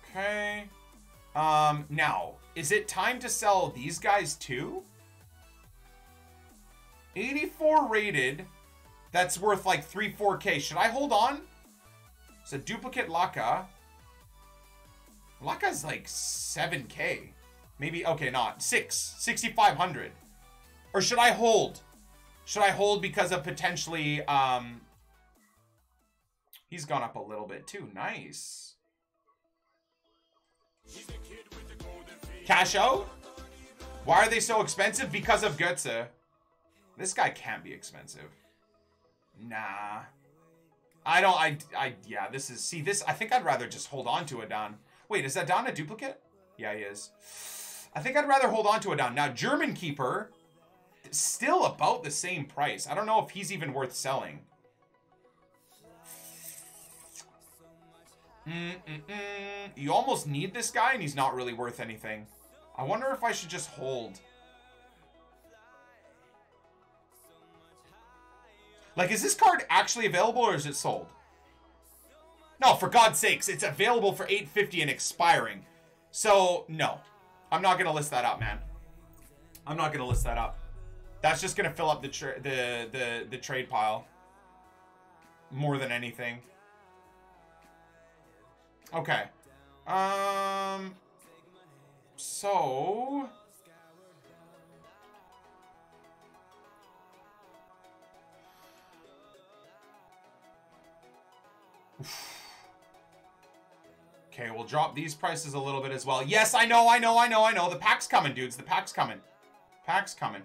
Okay. Um, now, is it time to sell these guys too? 84 rated. That's worth like 3, 4K. Should I hold on? It's a duplicate Laka. Laka's like 7K. Maybe, okay, not. 6. 6,500. Or should I hold? Should I hold because of potentially, um... He's gone up a little bit too. Nice. Cash out? Why are they so expensive? Because of Götze. This guy can't be expensive. Nah. I don't, I, I, yeah, this is, see, this, I think I'd rather just hold on to Adan. Wait, is Adan a duplicate? Yeah, he is. I think I'd rather hold on to Adan. Now, German Keeper, still about the same price. I don't know if he's even worth selling. Mm -mm -mm. You almost need this guy, and he's not really worth anything. I wonder if I should just hold. Like, is this card actually available, or is it sold? No, for God's sakes, it's available for 850 and expiring. So, no. I'm not going to list that up, man. I'm not going to list that up. That's just going to fill up the, the, the, the trade pile. More than anything. Okay. Um. So. Okay, we'll drop these prices a little bit as well. Yes, I know, I know, I know, I know. The pack's coming, dudes. The pack's coming. Pack's coming.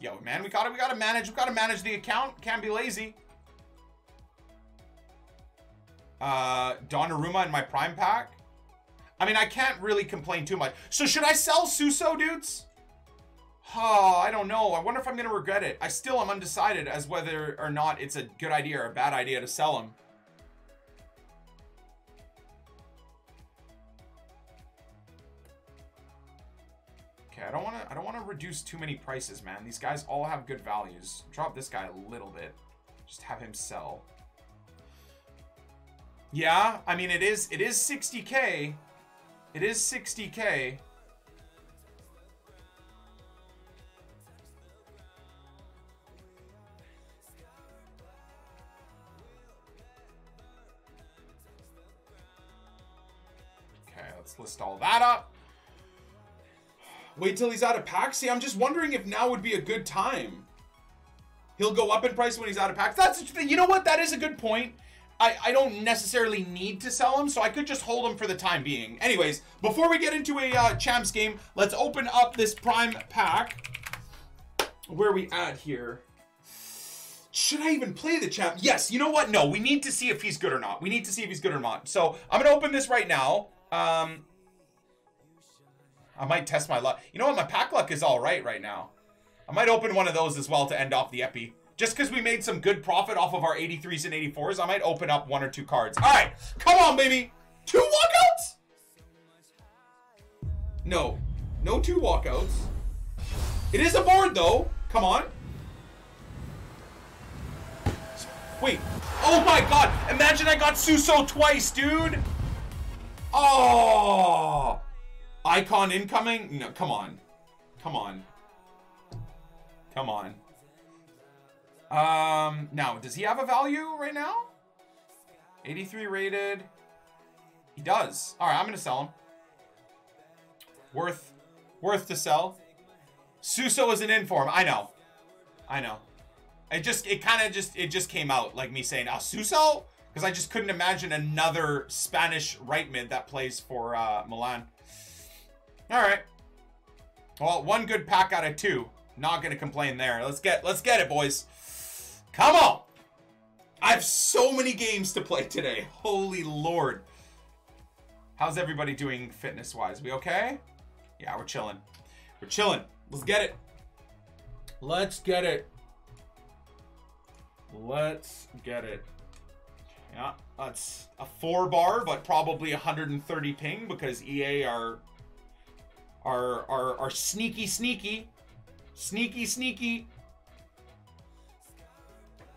Yo, man, we gotta, we gotta manage, we gotta manage the account. Can't be lazy. Uh, Donnarumma in my prime pack. I mean, I can't really complain too much. So should I sell Suso, dudes? Oh, I don't know. I wonder if I'm going to regret it. I still am undecided as whether or not it's a good idea or a bad idea to sell him. Okay, I don't want to I don't want to reduce too many prices, man. These guys all have good values. Drop this guy a little bit. Just have him sell. Yeah, I mean, it is, it is 60k. It is 60k. Okay, let's list all that up. Wait till he's out of pack. See, I'm just wondering if now would be a good time. He'll go up in price when he's out of pack. That's, you know what? That is a good point. I, I don't necessarily need to sell them, so I could just hold them for the time being. Anyways, before we get into a uh, champs game, let's open up this prime pack. Where we at here? Should I even play the champ? Yes, you know what? No, we need to see if he's good or not. We need to see if he's good or not. So I'm going to open this right now. Um, I might test my luck. You know what? My pack luck is all right right now. I might open one of those as well to end off the epi. Just because we made some good profit off of our 83s and 84s, I might open up one or two cards. All right, come on, baby. Two walkouts? No, no two walkouts. It is a board, though. Come on. Wait. Oh, my God. Imagine I got Suso twice, dude. Oh. Icon incoming? No, come on. Come on. Come on. Um, now, does he have a value right now? 83 rated. He does. All right, I'm going to sell him. Worth, worth to sell. Suso is an inform. I know. I know. It just, it kind of just, it just came out like me saying, ah, Suso? Because I just couldn't imagine another Spanish right mid that plays for uh, Milan. All right. Well, one good pack out of two. Not going to complain there. Let's get, let's get it, boys. Come on! I have so many games to play today. Holy lord. How's everybody doing fitness-wise? We okay? Yeah, we're chilling. We're chilling. Let's get it. Let's get it. Let's get it. Yeah, that's a four bar, but probably 130 ping because EA are are are are sneaky, sneaky, sneaky, sneaky.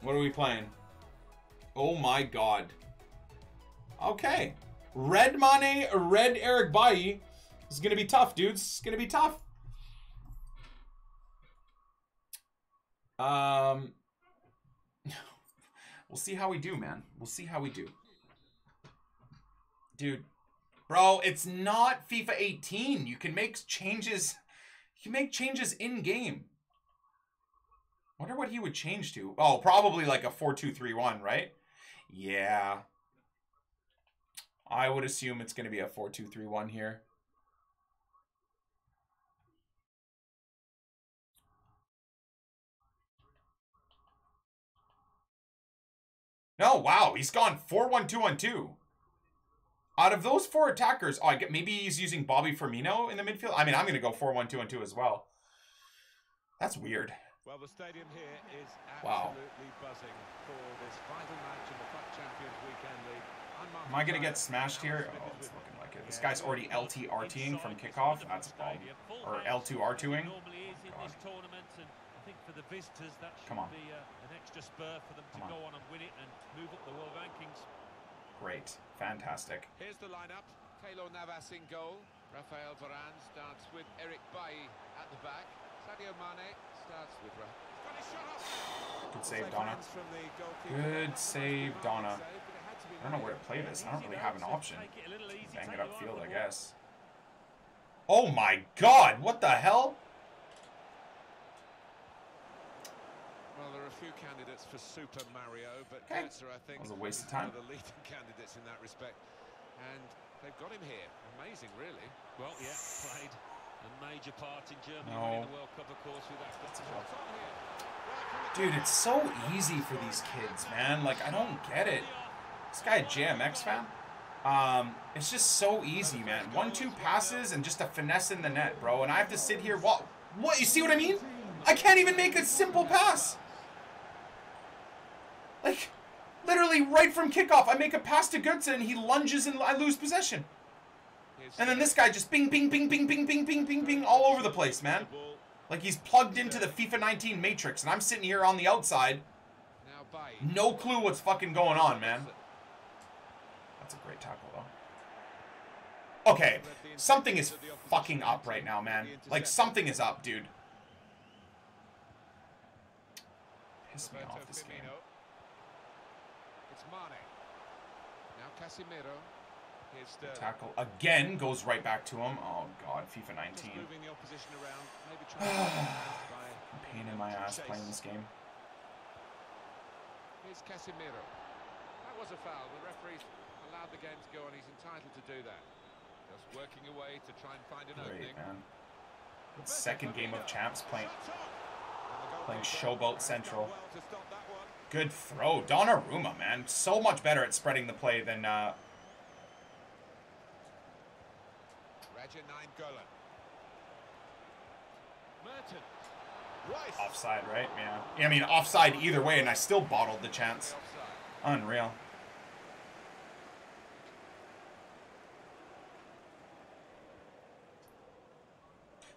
What are we playing? Oh my god. Okay. Red Mane, red Eric Bailly. is gonna be tough, dudes. It's gonna be tough. Um, (laughs) we'll see how we do, man. We'll see how we do. Dude, bro, it's not FIFA 18. You can make changes. You can make changes in game. Wonder what he would change to. Oh, probably like a 4-2-3-1, right? Yeah. I would assume it's going to be a 4-2-3-1 here. No, wow, he's gone 4-1-2-1-2. Out of those four attackers, oh, I get maybe he's using Bobby Firmino in the midfield. I mean, I'm going to go 4-1-2-1-2 as well. That's weird. Well, the stadium here is Wow. absolutely buzzing for this vital match in the FUT Champions Weekend League. I'm I gonna get smashed here? Oh, it's looking like it. This guy's already LTRTing from kickoff. That's a problem. Or L2R2ing. Normally is in God. this tournament, and I think for the visitors Come on. be uh, an extra spur for them to Come on. go on and win it and move up the world rankings. Great. Fantastic. Here's the lineup. Keylor Navas in goal. Rafael Varane starts with Eric Bailly at the back. Sadio Mane starts with Ra. He's got his shot off. Good save, Donna. hands from the goalkeeper. Good save, Donna. the save, but it had to be I don't know where to play this. I don't really have an option. take it a little Bang it upfield, I guess. Oh my god, what the hell? Well, there are a few candidates for Super Mario, but Okay. Götze, I think, That was a waste of time. one of the leading (laughs) candidates in that respect. And they've got him here. Amazing, really. Well, yeah, played a major part in Germany No. winning the World Cup, of course, with that. Shots on here. Right from the Dude, it's so easy for these kids, man. Like, I don't get it. This guy a JMX fan? Um, it's just so easy, man. One, two passes and just a finesse in the net, bro. And I have to sit here. What? What? You see what I mean? I can't even make a simple pass. Like, literally right from kickoff, I make a pass to Götze and he lunges and I lose possession. And then this guy just bing, bing, bing, bing, bing, bing, bing, bing, bing all over the place, man. Like he's plugged into the FIFA 19 matrix, and I'm sitting here on the outside, no clue what's fucking going on, man. That's a great tackle, though. Okay, something is fucking up right now, man. Like something is up, dude. Piss me off this game. It's Mane. Now Casemiro. Tackle again goes right back to him. Oh god, FIFA 19. moving the opposition around. Maybe (sighs) trying to by Pain in my ass playing this game. Here's Casemiro. That was a foul. The referee allowed the game to go on. He's entitled to do that. Just working away to try and find an Great, opening. man. It's second game of champs playing Shots on. And the playing Showboat Central. done well to stop that one. Good throw. Donnarumma, man. So much better at spreading the play than uh, Radja Nainggolan. Merton. Rice. offside, right? Yeah. I mean, offside either way, and I still bottled the chance. Unreal.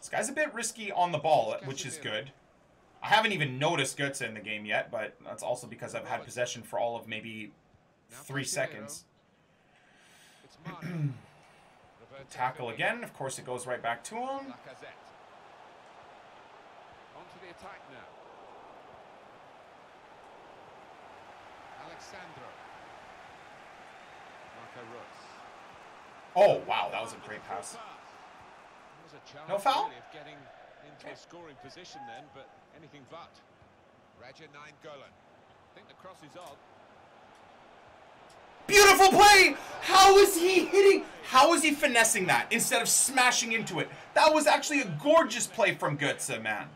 This guy's a bit risky on the ball, which is good. I haven't even noticed Götze in the game yet, but that's also because I've had possession for all of maybe three Casemiro. seconds. (clears throat) It's Mane. Roberto Tackle again. Of course, it goes right back to him. On to the attack now. Alex Sandro. Oh, wow, that was a great pass. There was a chance No foul? of getting into Okay. a scoring position then, but anything but. Raja Nine Golan. I think the cross is on. Beautiful play! How is he hitting? How is he finessing that instead of smashing into it? That was actually a gorgeous play from Götze, man.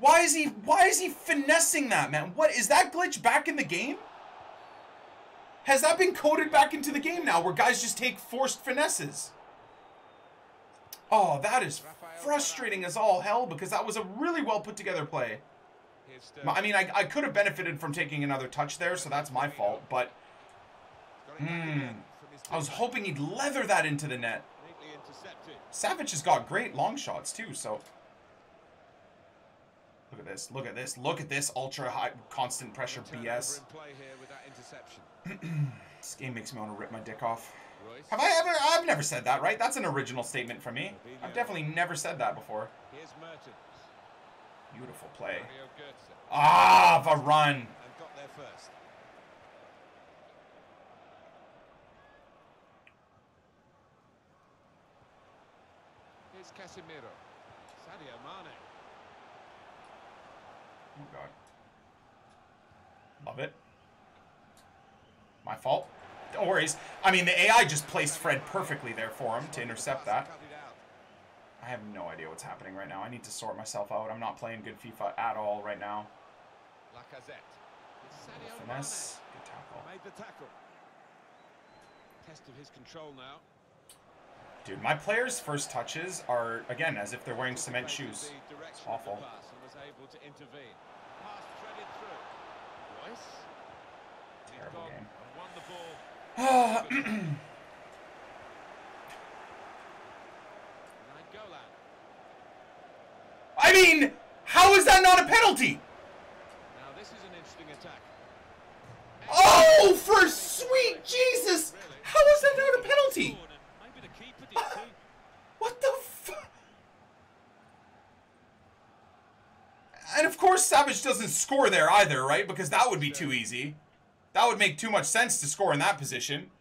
Why is he why is he finessing that, man? What is that glitch back in the game? Has that been coded back into the game now where guys just take forced finesses? Oh, that is frustrating as all hell because that was a really well put together play. I mean, I, I could have benefited from taking another touch there, so that's my fault, but Hmm. I was hoping he'd leather that into the net. Savage has got great long shots too, so. Look at this, look at this, look at this ultra high constant pressure BS. in play here with that interception. (clears throat) This game makes me want to rip my dick off. Have I ever? I've never said that, right? That's an original statement from me. I've definitely never said that before. Beautiful play. Ah, the run. And got there Casemiro. Sadio Mane. Oh god. Love it. My fault. Don't worries. I mean, the AI just placed Fred perfectly there for him to intercept that. Cut it out. I have no idea what's happening right now. I need to sort myself out. I'm not playing good FIFA at all right now. It's Finesse. Good tackle. Made the tackle. Test of his control now. Dude, my players' first touches are, again, as if they're wearing cement shoes. It's awful. Terrible game. (clears throat) I mean, how is that not a penalty? Oh, for sweet Jesus! How is that not a penalty? Maybe the keeper did too. What the fuck? And of course, Savage doesn't score there either, right? Because that would be too easy. That would make too much sense to score in that position.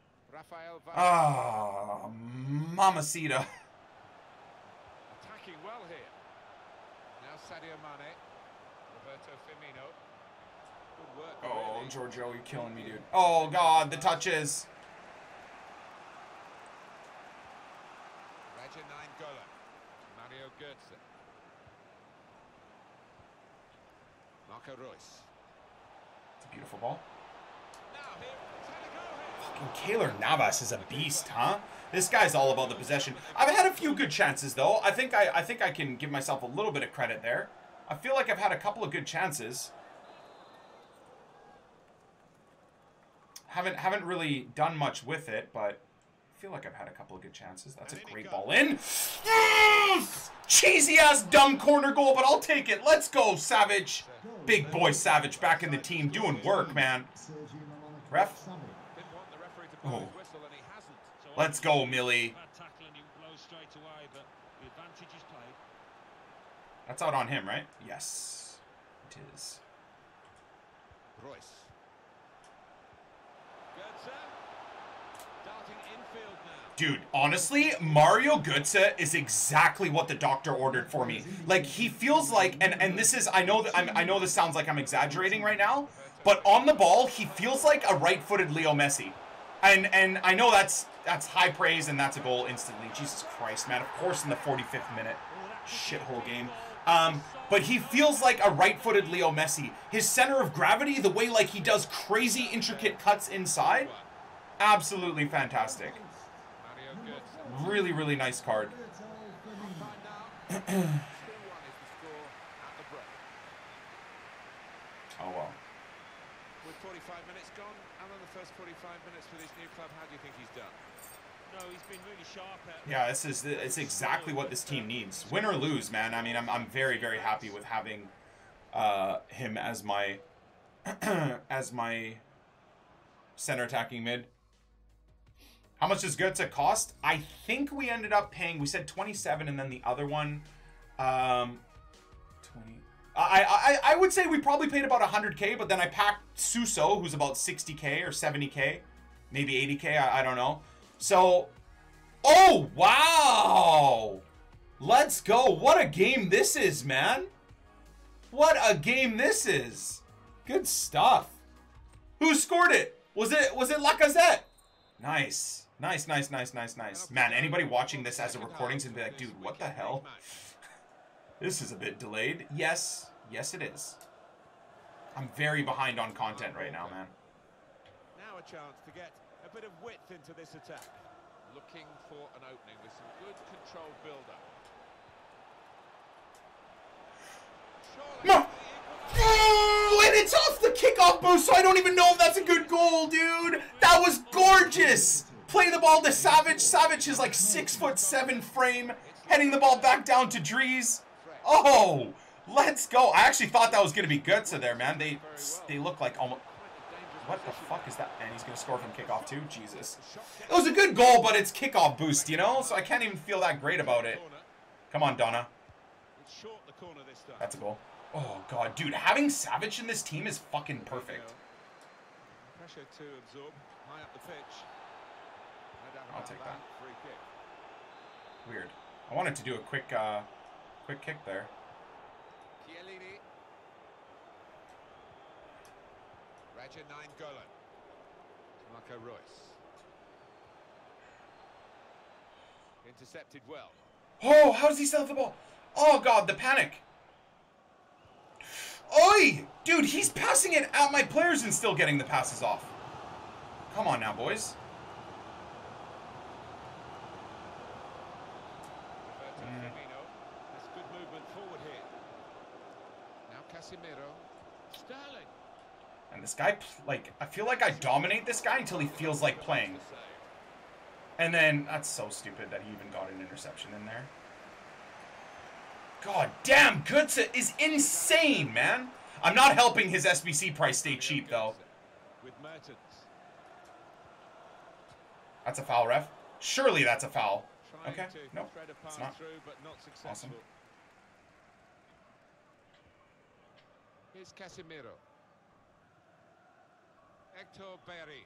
Ah, mamacita. attacking well here. Now Sadio Mane. Roberto Firmino. Good work. Oh. Giorgio, you're killing me, dude. Oh, God, the touches. Radja Nainggolan. Marco Reus. It's a beautiful ball. Now here, Fucking Keylor Navas is a beast, huh? This guy's all about the possession. I've had a few good chances though. I think I, I think I can give myself a little bit of credit there. I feel like I've had a couple of good chances. Haven't haven't really done much with it, but feel like I've had a couple of good chances. That's a great ball in. Mm! Cheesy ass dumb corner goal, but I'll take it. Let's go, Savage. Big boy Savage back in the team doing work, man. Ref. Didn't want the referee to blow Oh. his whistle and he hasn't. So Let's go, Millie. Bad tackle and he blows straight away, but the advantage is played. That's out on him, right? Yes, it is. Reus. Götze. Darting infield now. Dude, honestly, Mario Götze is exactly what the doctor ordered for me. Like he feels like, and and this is, I know that I'm, I know this sounds like I'm exaggerating right now, but on the ball, he feels like a right-footed Leo Messi, and and I know that's that's high praise and that's a goal instantly. Jesus Christ, man! Of course, in the 45th minute, shithole game. Um, but he feels like a right-footed Leo Messi. His center of gravity, the way like he does crazy intricate cuts inside, absolutely fantastic. Mario Götze. Really, really nice card. Time now. 2-1 is the score at the break. Oh well. With 45 minutes gone, and on the first 45 minutes for this new club, how do you think he's done? No, he's been really sharp out. Yeah, this is it's exactly what this team needs. Win or lose, man. I mean, I'm I'm very very happy with having uh, him as my (clears throat) as my center attacking mid. How much does Götze cost? I think we ended up paying. We said 27, and then the other one, um, 20. I, I I would say we probably paid about 100k, but then I packed Suso, who's about 60k or 70k, maybe 80k. I, I don't know. So, oh wow, let's go! What a game this is, man! What a game this is! Good stuff. Who scored it? Was it was it Lacazette? Nice, nice, nice, nice, nice, nice. Man, anybody watching this as a recording is gonna be like, dude, what the hell? (laughs) This is a bit delayed. Yes, yes, it is. I'm very behind on content right now, man. Now a chance to get a bit of width into this attack. Looking for an opening with some good controlled build-up. No. Oh, and it's off the kickoff boost, so I don't even know if that's a good goal, dude. That was gorgeous. Play the ball to Savage. Savage is like six foot seven frame, heading the ball back down to Drees. Oh, let's go. I actually thought that was gonna be good. Götze there, man. They they look like almost. What the fuck is that? And he's gonna score from kickoff too. Jesus. It was a good goal, but it's kickoff boost, you know. So I can't even feel that great about it. Come on, Donna. That's a goal. Oh god, dude, having Savage in this team is fucking perfect. Pressure to absorb high up the pitch. I'll take that. Weird. I wanted to do a quick, uh, quick kick there. Chiellini. Raja Nine Golan. Marco Reus. Intercepted well. Oh, how does he still have the ball? Oh god, the panic. Oi! Dude, he's passing it at my players and still getting the passes off. Come on now, boys. Roberto Mm. Firmino. That's good movement forward here. Now Casemiro. Sterling. And this guy, like, I feel like I dominate this guy until he feels like playing. And then, that's so stupid that he even got an interception in there. God damn, Götze is insane, man. I'm not helping his SBC price stay cheap, though. That's a foul, ref. Surely that's a foul. Okay, to nope, it's not. Awesome. Here's Casemiro. Hector Bellerin.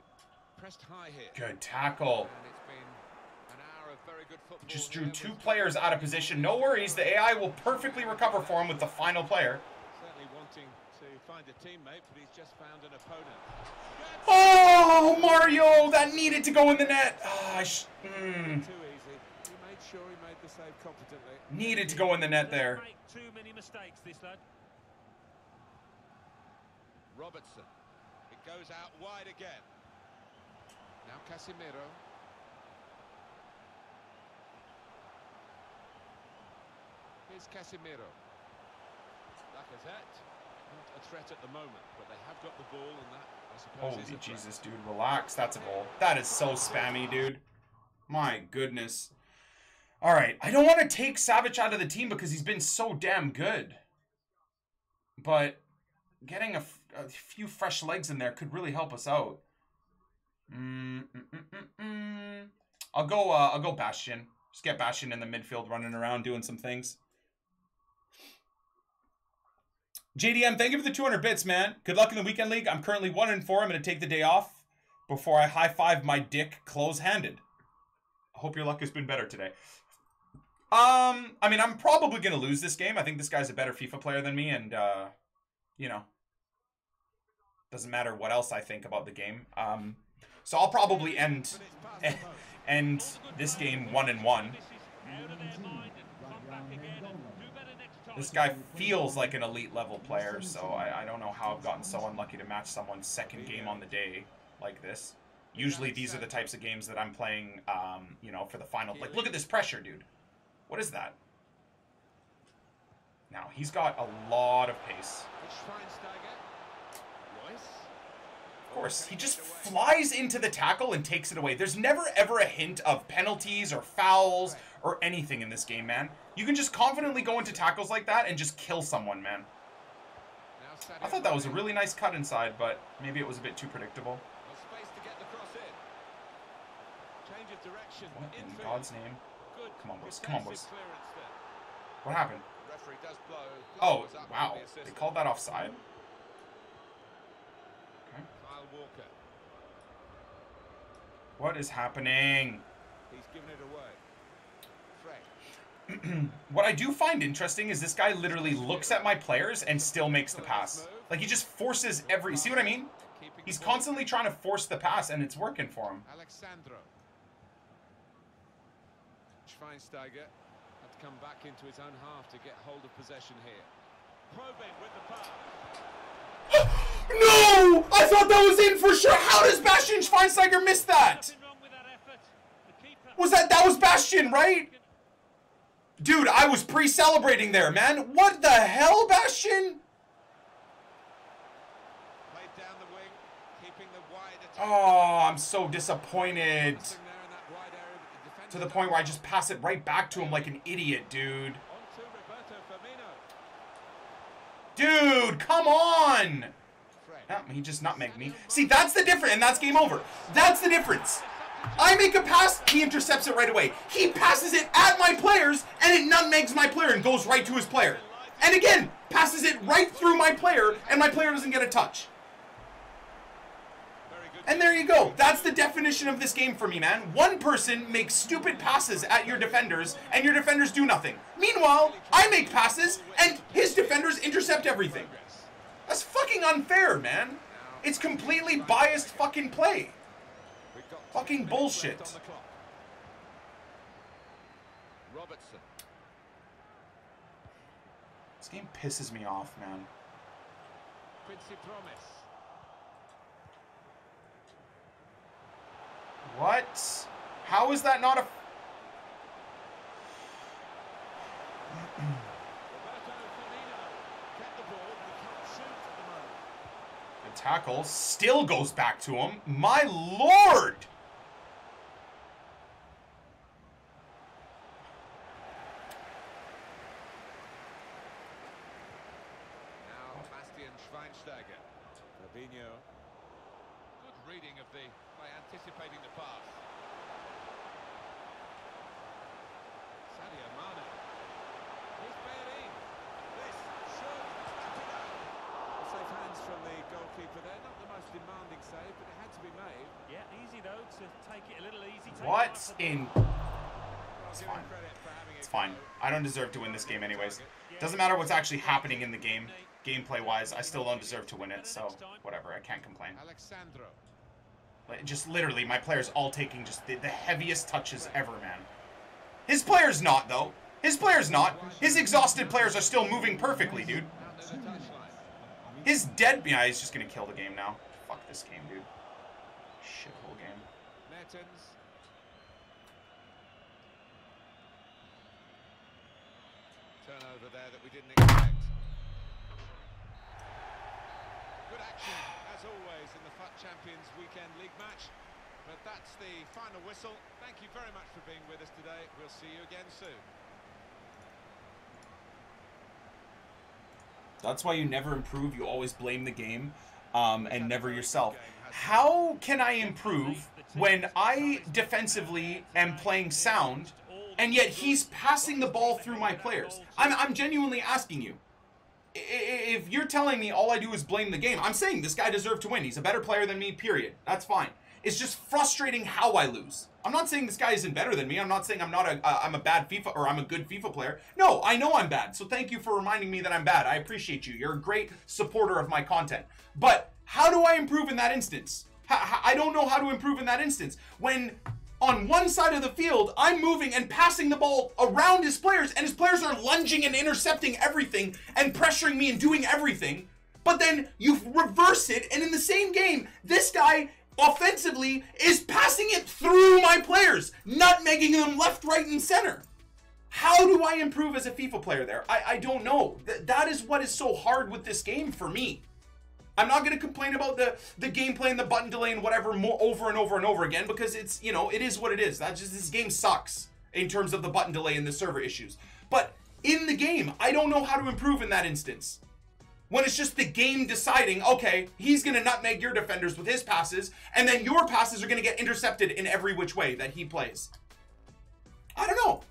Pressed high here. Good tackle. And it's been an hour of very good football. Just drew two players out of position. No worries, the AI will perfectly recover for him with the final player. Certainly wanting to find a teammate, but he's just found an opponent. Oh, Mario, that needed to go in the net. Ah, sh- mm, Too easy. He made sure he made the save competently. needed to go in the net there. Make too many mistakes, this lad. Robertson. Goes out wide again. Now Casemiro. Here's Casemiro. Lacazette. Not a threat at the moment, but they have got the ball, and that, I suppose, is Holy. Jesus, dude, relax. That's a goal. That is so spammy, dude. My goodness. All right, I don't want to take Savage out of the team because he's been so damn good. But getting a, a few fresh legs in there could really help us out. Mm, mm, mm. I'll go. Uh, I'll go Bastian. Just get Bastian in the midfield, running around, doing some things. JDM, thank you for the 200 bits, man. Good luck in the weekend league. I'm currently one and four. I'm to take the day off before I high five my dick close handed. I hope your luck has been better today. Um, I mean, I'm probably going to lose this game. I think this guy's a better FIFA player than me, and uh, you know, doesn't matter what else I think about the game. Um, so I'll probably end (laughs) end this game one and one. This guy feels like an elite level player, so I, I don't know how I've gotten so unlucky to match someone's second game on the day like this. Usually these are the types of games that I'm playing, um, you know, for the final. Like, look at this pressure, dude. What is that? Now, he's got a lot of pace. Of course, he just flies into the tackle and takes it away. There's never ever a hint of penalties or fouls or anything in this game, man. You can just confidently go into tackles like that and just kill someone, man. I thought that was a really nice cut inside, but maybe it was a bit too predictable. What in God's name? Come on, boys. Come on, boys. What happened? Oh, wow. They called that offside? Walker. What is happening? He's given it away. Fred. (clears throat) What I do find interesting is this guy literally looks at my players and still makes the pass. Like he just forces every. See what I mean? He's constantly trying to force the pass, and it's working for him. Alex Sandro. Schweinsteiger had to come back into his own half to get hold of possession here. Probing with the pass. (gasps) (gasps) No! I thought that was in for sure. How does Bastian Schweinsteiger miss that? Nothing wrong with that effort. The keeper. Was that that was Bastian, right? Dude, I was pre-celebrating there, man. What the hell, Bastian? Played down Oh, I'm so disappointed. Nothing there in that wide area, but the defender To the point where I just pass it right back to him like an idiot, dude. onto Roberto Firmino. Dude, come on! Ah, he just nutmegged me. See, that's the difference, and that's game over. That's the difference. I make a pass, he intercepts it right away. He passes it at my players, and it nutmegs my player and goes right to his player. And again, passes it right through my player, and my player doesn't get a touch. And there you go. That's the definition of this game for me, man. One person makes stupid passes at your defenders, and your defenders do nothing. Meanwhile, I make passes, and his defenders intercept everything. That's fucking unfair, man. It's completely biased fucking play. We've got two fucking bullshit. on the clock. Robertson. This game pisses me off, man. Quincy Promes. What? How is that not a... (clears throat) Roberto Firmino. Kept the ball, but he can't shoot at the moment. The tackle still goes back to him. My lord! Now Bastian Schweinsteiger. Fabinho. Good reading of the by anticipating the pass. Sadio Mane. Here's Bellerin. This should safe hands from the goalkeeper there. Not the most demanding save, but it had to be made. Yeah, easy though to take it a little easy. take it What out for- in... I'll It's give him fine. credit for It's fine. I don't deserve to win this game anyways. Doesn't matter what's actually happening in the game, gameplay-wise. I still don't deserve to win it, so whatever. I can't complain. Alex Sandro. Like, just literally, my players all taking just the, the heaviest touches ever, man. His player's not, though. His player's not. His exhausted players are still moving perfectly, dude. Out to the touchline. His dead... Yeah, he's just gonna kill the game now. Fuck this game, dude. Shithole game. Mertens. Turnover there that we didn't expect. Good action, as always, in the FUT Champions Weekend League match. But that's the final whistle. Thank you very much for being with us today. We'll see you again soon. That's why you never improve. You always blame the game, um, and never yourself. How can I improve when I defensively am playing sound, and yet he's passing the ball through my players? I'm, I'm genuinely asking you. If you're telling me all I do is blame the game, I'm saying this guy deserved to win. He's a better player than me, period. That's fine. It's just frustrating how I lose. I'm not saying this guy isn't better than me. I'm not saying I'm not a I'm a bad FIFA or I'm a good FIFA player. No, I know I'm bad. So thank you for reminding me that I'm bad. I appreciate you. You're a great supporter of my content. But how do I improve in that instance? I don't know how to improve in that instance when on one side of the field, I'm moving and passing the ball around his players, and his players are lunging and intercepting everything and pressuring me and doing everything. But then you reverse it, and in the same game, this guy offensively is passing it through my players, nutmegging them left, right, and center. How do I improve as a FIFA player there? I, I don't know. Th- that is what is so hard with this game for me. I'm not going to complain about the the gameplay and the button delay and whatever more over and over and over again because it's you know it is what it is. That just this game sucks in terms of the button delay and the server issues. But in the game, I don't know how to improve in that instance. When it's just the game deciding, okay, he's going to nutmeg your defenders with his passes, and then your passes are going to get intercepted in every which way that he plays. I don't know.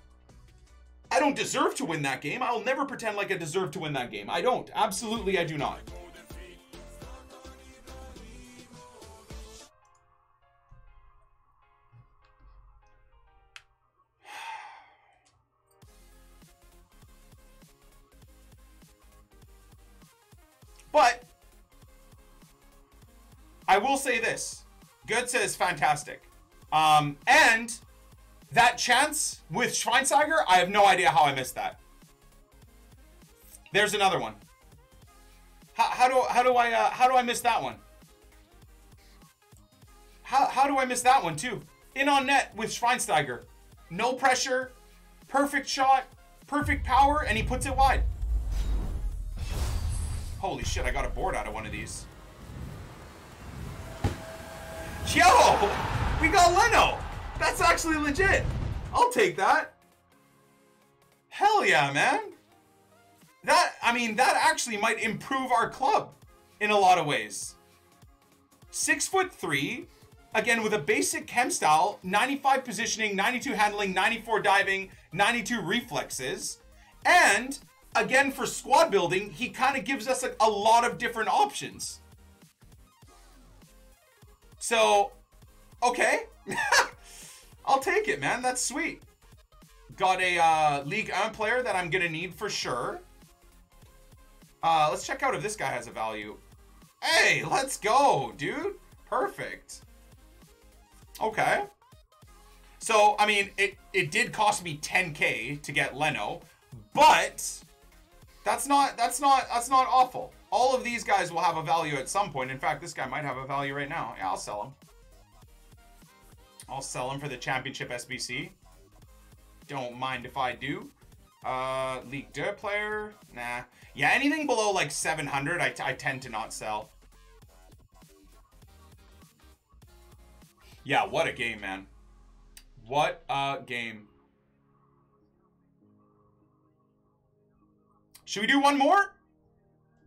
I don't deserve to win that game. I'll never pretend like I deserve to win that game. I don't. Absolutely, I do not. But I will say this: Good is fantastic, um, and that chance with Schweinsteiger, I have no idea how I missed that. There's another one. How, how do how do I uh, how do I miss that one? How how do I miss that one too? In on net with Schweinsteiger, no pressure, perfect shot, perfect power, and he puts it wide. Holy shit! I got a board out of one of these. Yo! We got Leno! That's actually legit. I'll take that. Hell yeah, man. That, I mean, that actually might improve our club in a lot of ways. Six foot three, again with a basic chem style, 95 positioning, 92 handling, 94 diving, 92 reflexes. And again, for squad building, he kind of gives us a, a lot of different options. So, okay. (laughs) I'll take it, man. That's sweet. Got a uh, League 1 player that I'm going to need for sure. Uh, let's check out if this guy has a value. Hey, let's go, dude. Perfect. Okay. So, I mean, it, it did cost me 10k to get Leno, but that's not that's not that's not awful. All of these guys will have a value at some point. In fact, this guy might have a value right now. Yeah, I'll sell him. I'll sell him for the championship SBC. Don't mind if I do. Uh, League 2 player? Nah. Yeah, anything below like 700, I, I tend to not sell. Yeah, what a game, man. What a game. Should we do one more?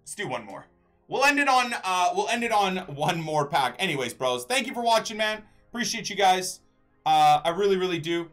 Let's do one more. We'll end it on uh we'll end it on one more pack. Anyways, bros, thank you for watching, man. Appreciate you guys. Uh I really really do.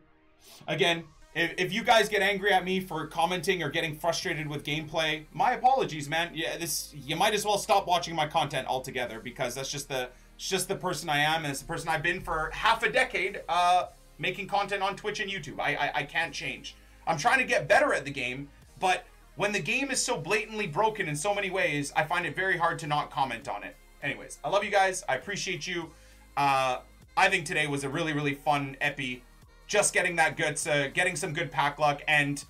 Again, if, if you guys get angry at me for commenting or getting frustrated with gameplay, my apologies, man. Yeah, this you might as well stop watching my content altogether because that's just the it's just the person I am and it's the person I've been for half a decade uh making content on Twitch and YouTube. I I, I can't change. I'm trying to get better at the game, but when the game is so blatantly broken in so many ways, I find it very hard to not comment on it. Anyways, I love you guys. I appreciate you. Uh, I think today was a really, really fun epi. Just getting that Götze, uh, getting some good pack luck, and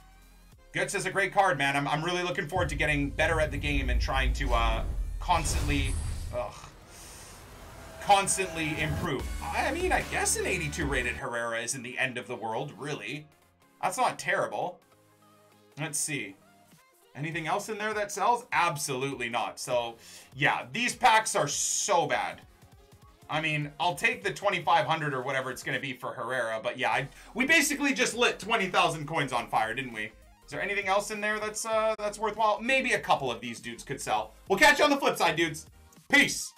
Götze is a great card, man. I'm, I'm really looking forward to getting better at the game and trying to uh, constantly, ugh, constantly improve. I mean, I guess an 82 rated Herrera isn't the end of the world, really. That's not terrible. Let's see. Anything else in there that sells? Absolutely not. So, yeah, these packs are so bad. I mean, I'll take the 2,500 or whatever it's going to be for Herrera, but yeah, I, we basically just lit 20,000 coins on fire, didn't we? Is there anything else in there that's uh, that's worthwhile? Maybe a couple of these dudes could sell. We'll catch you on the flip side, dudes. Peace.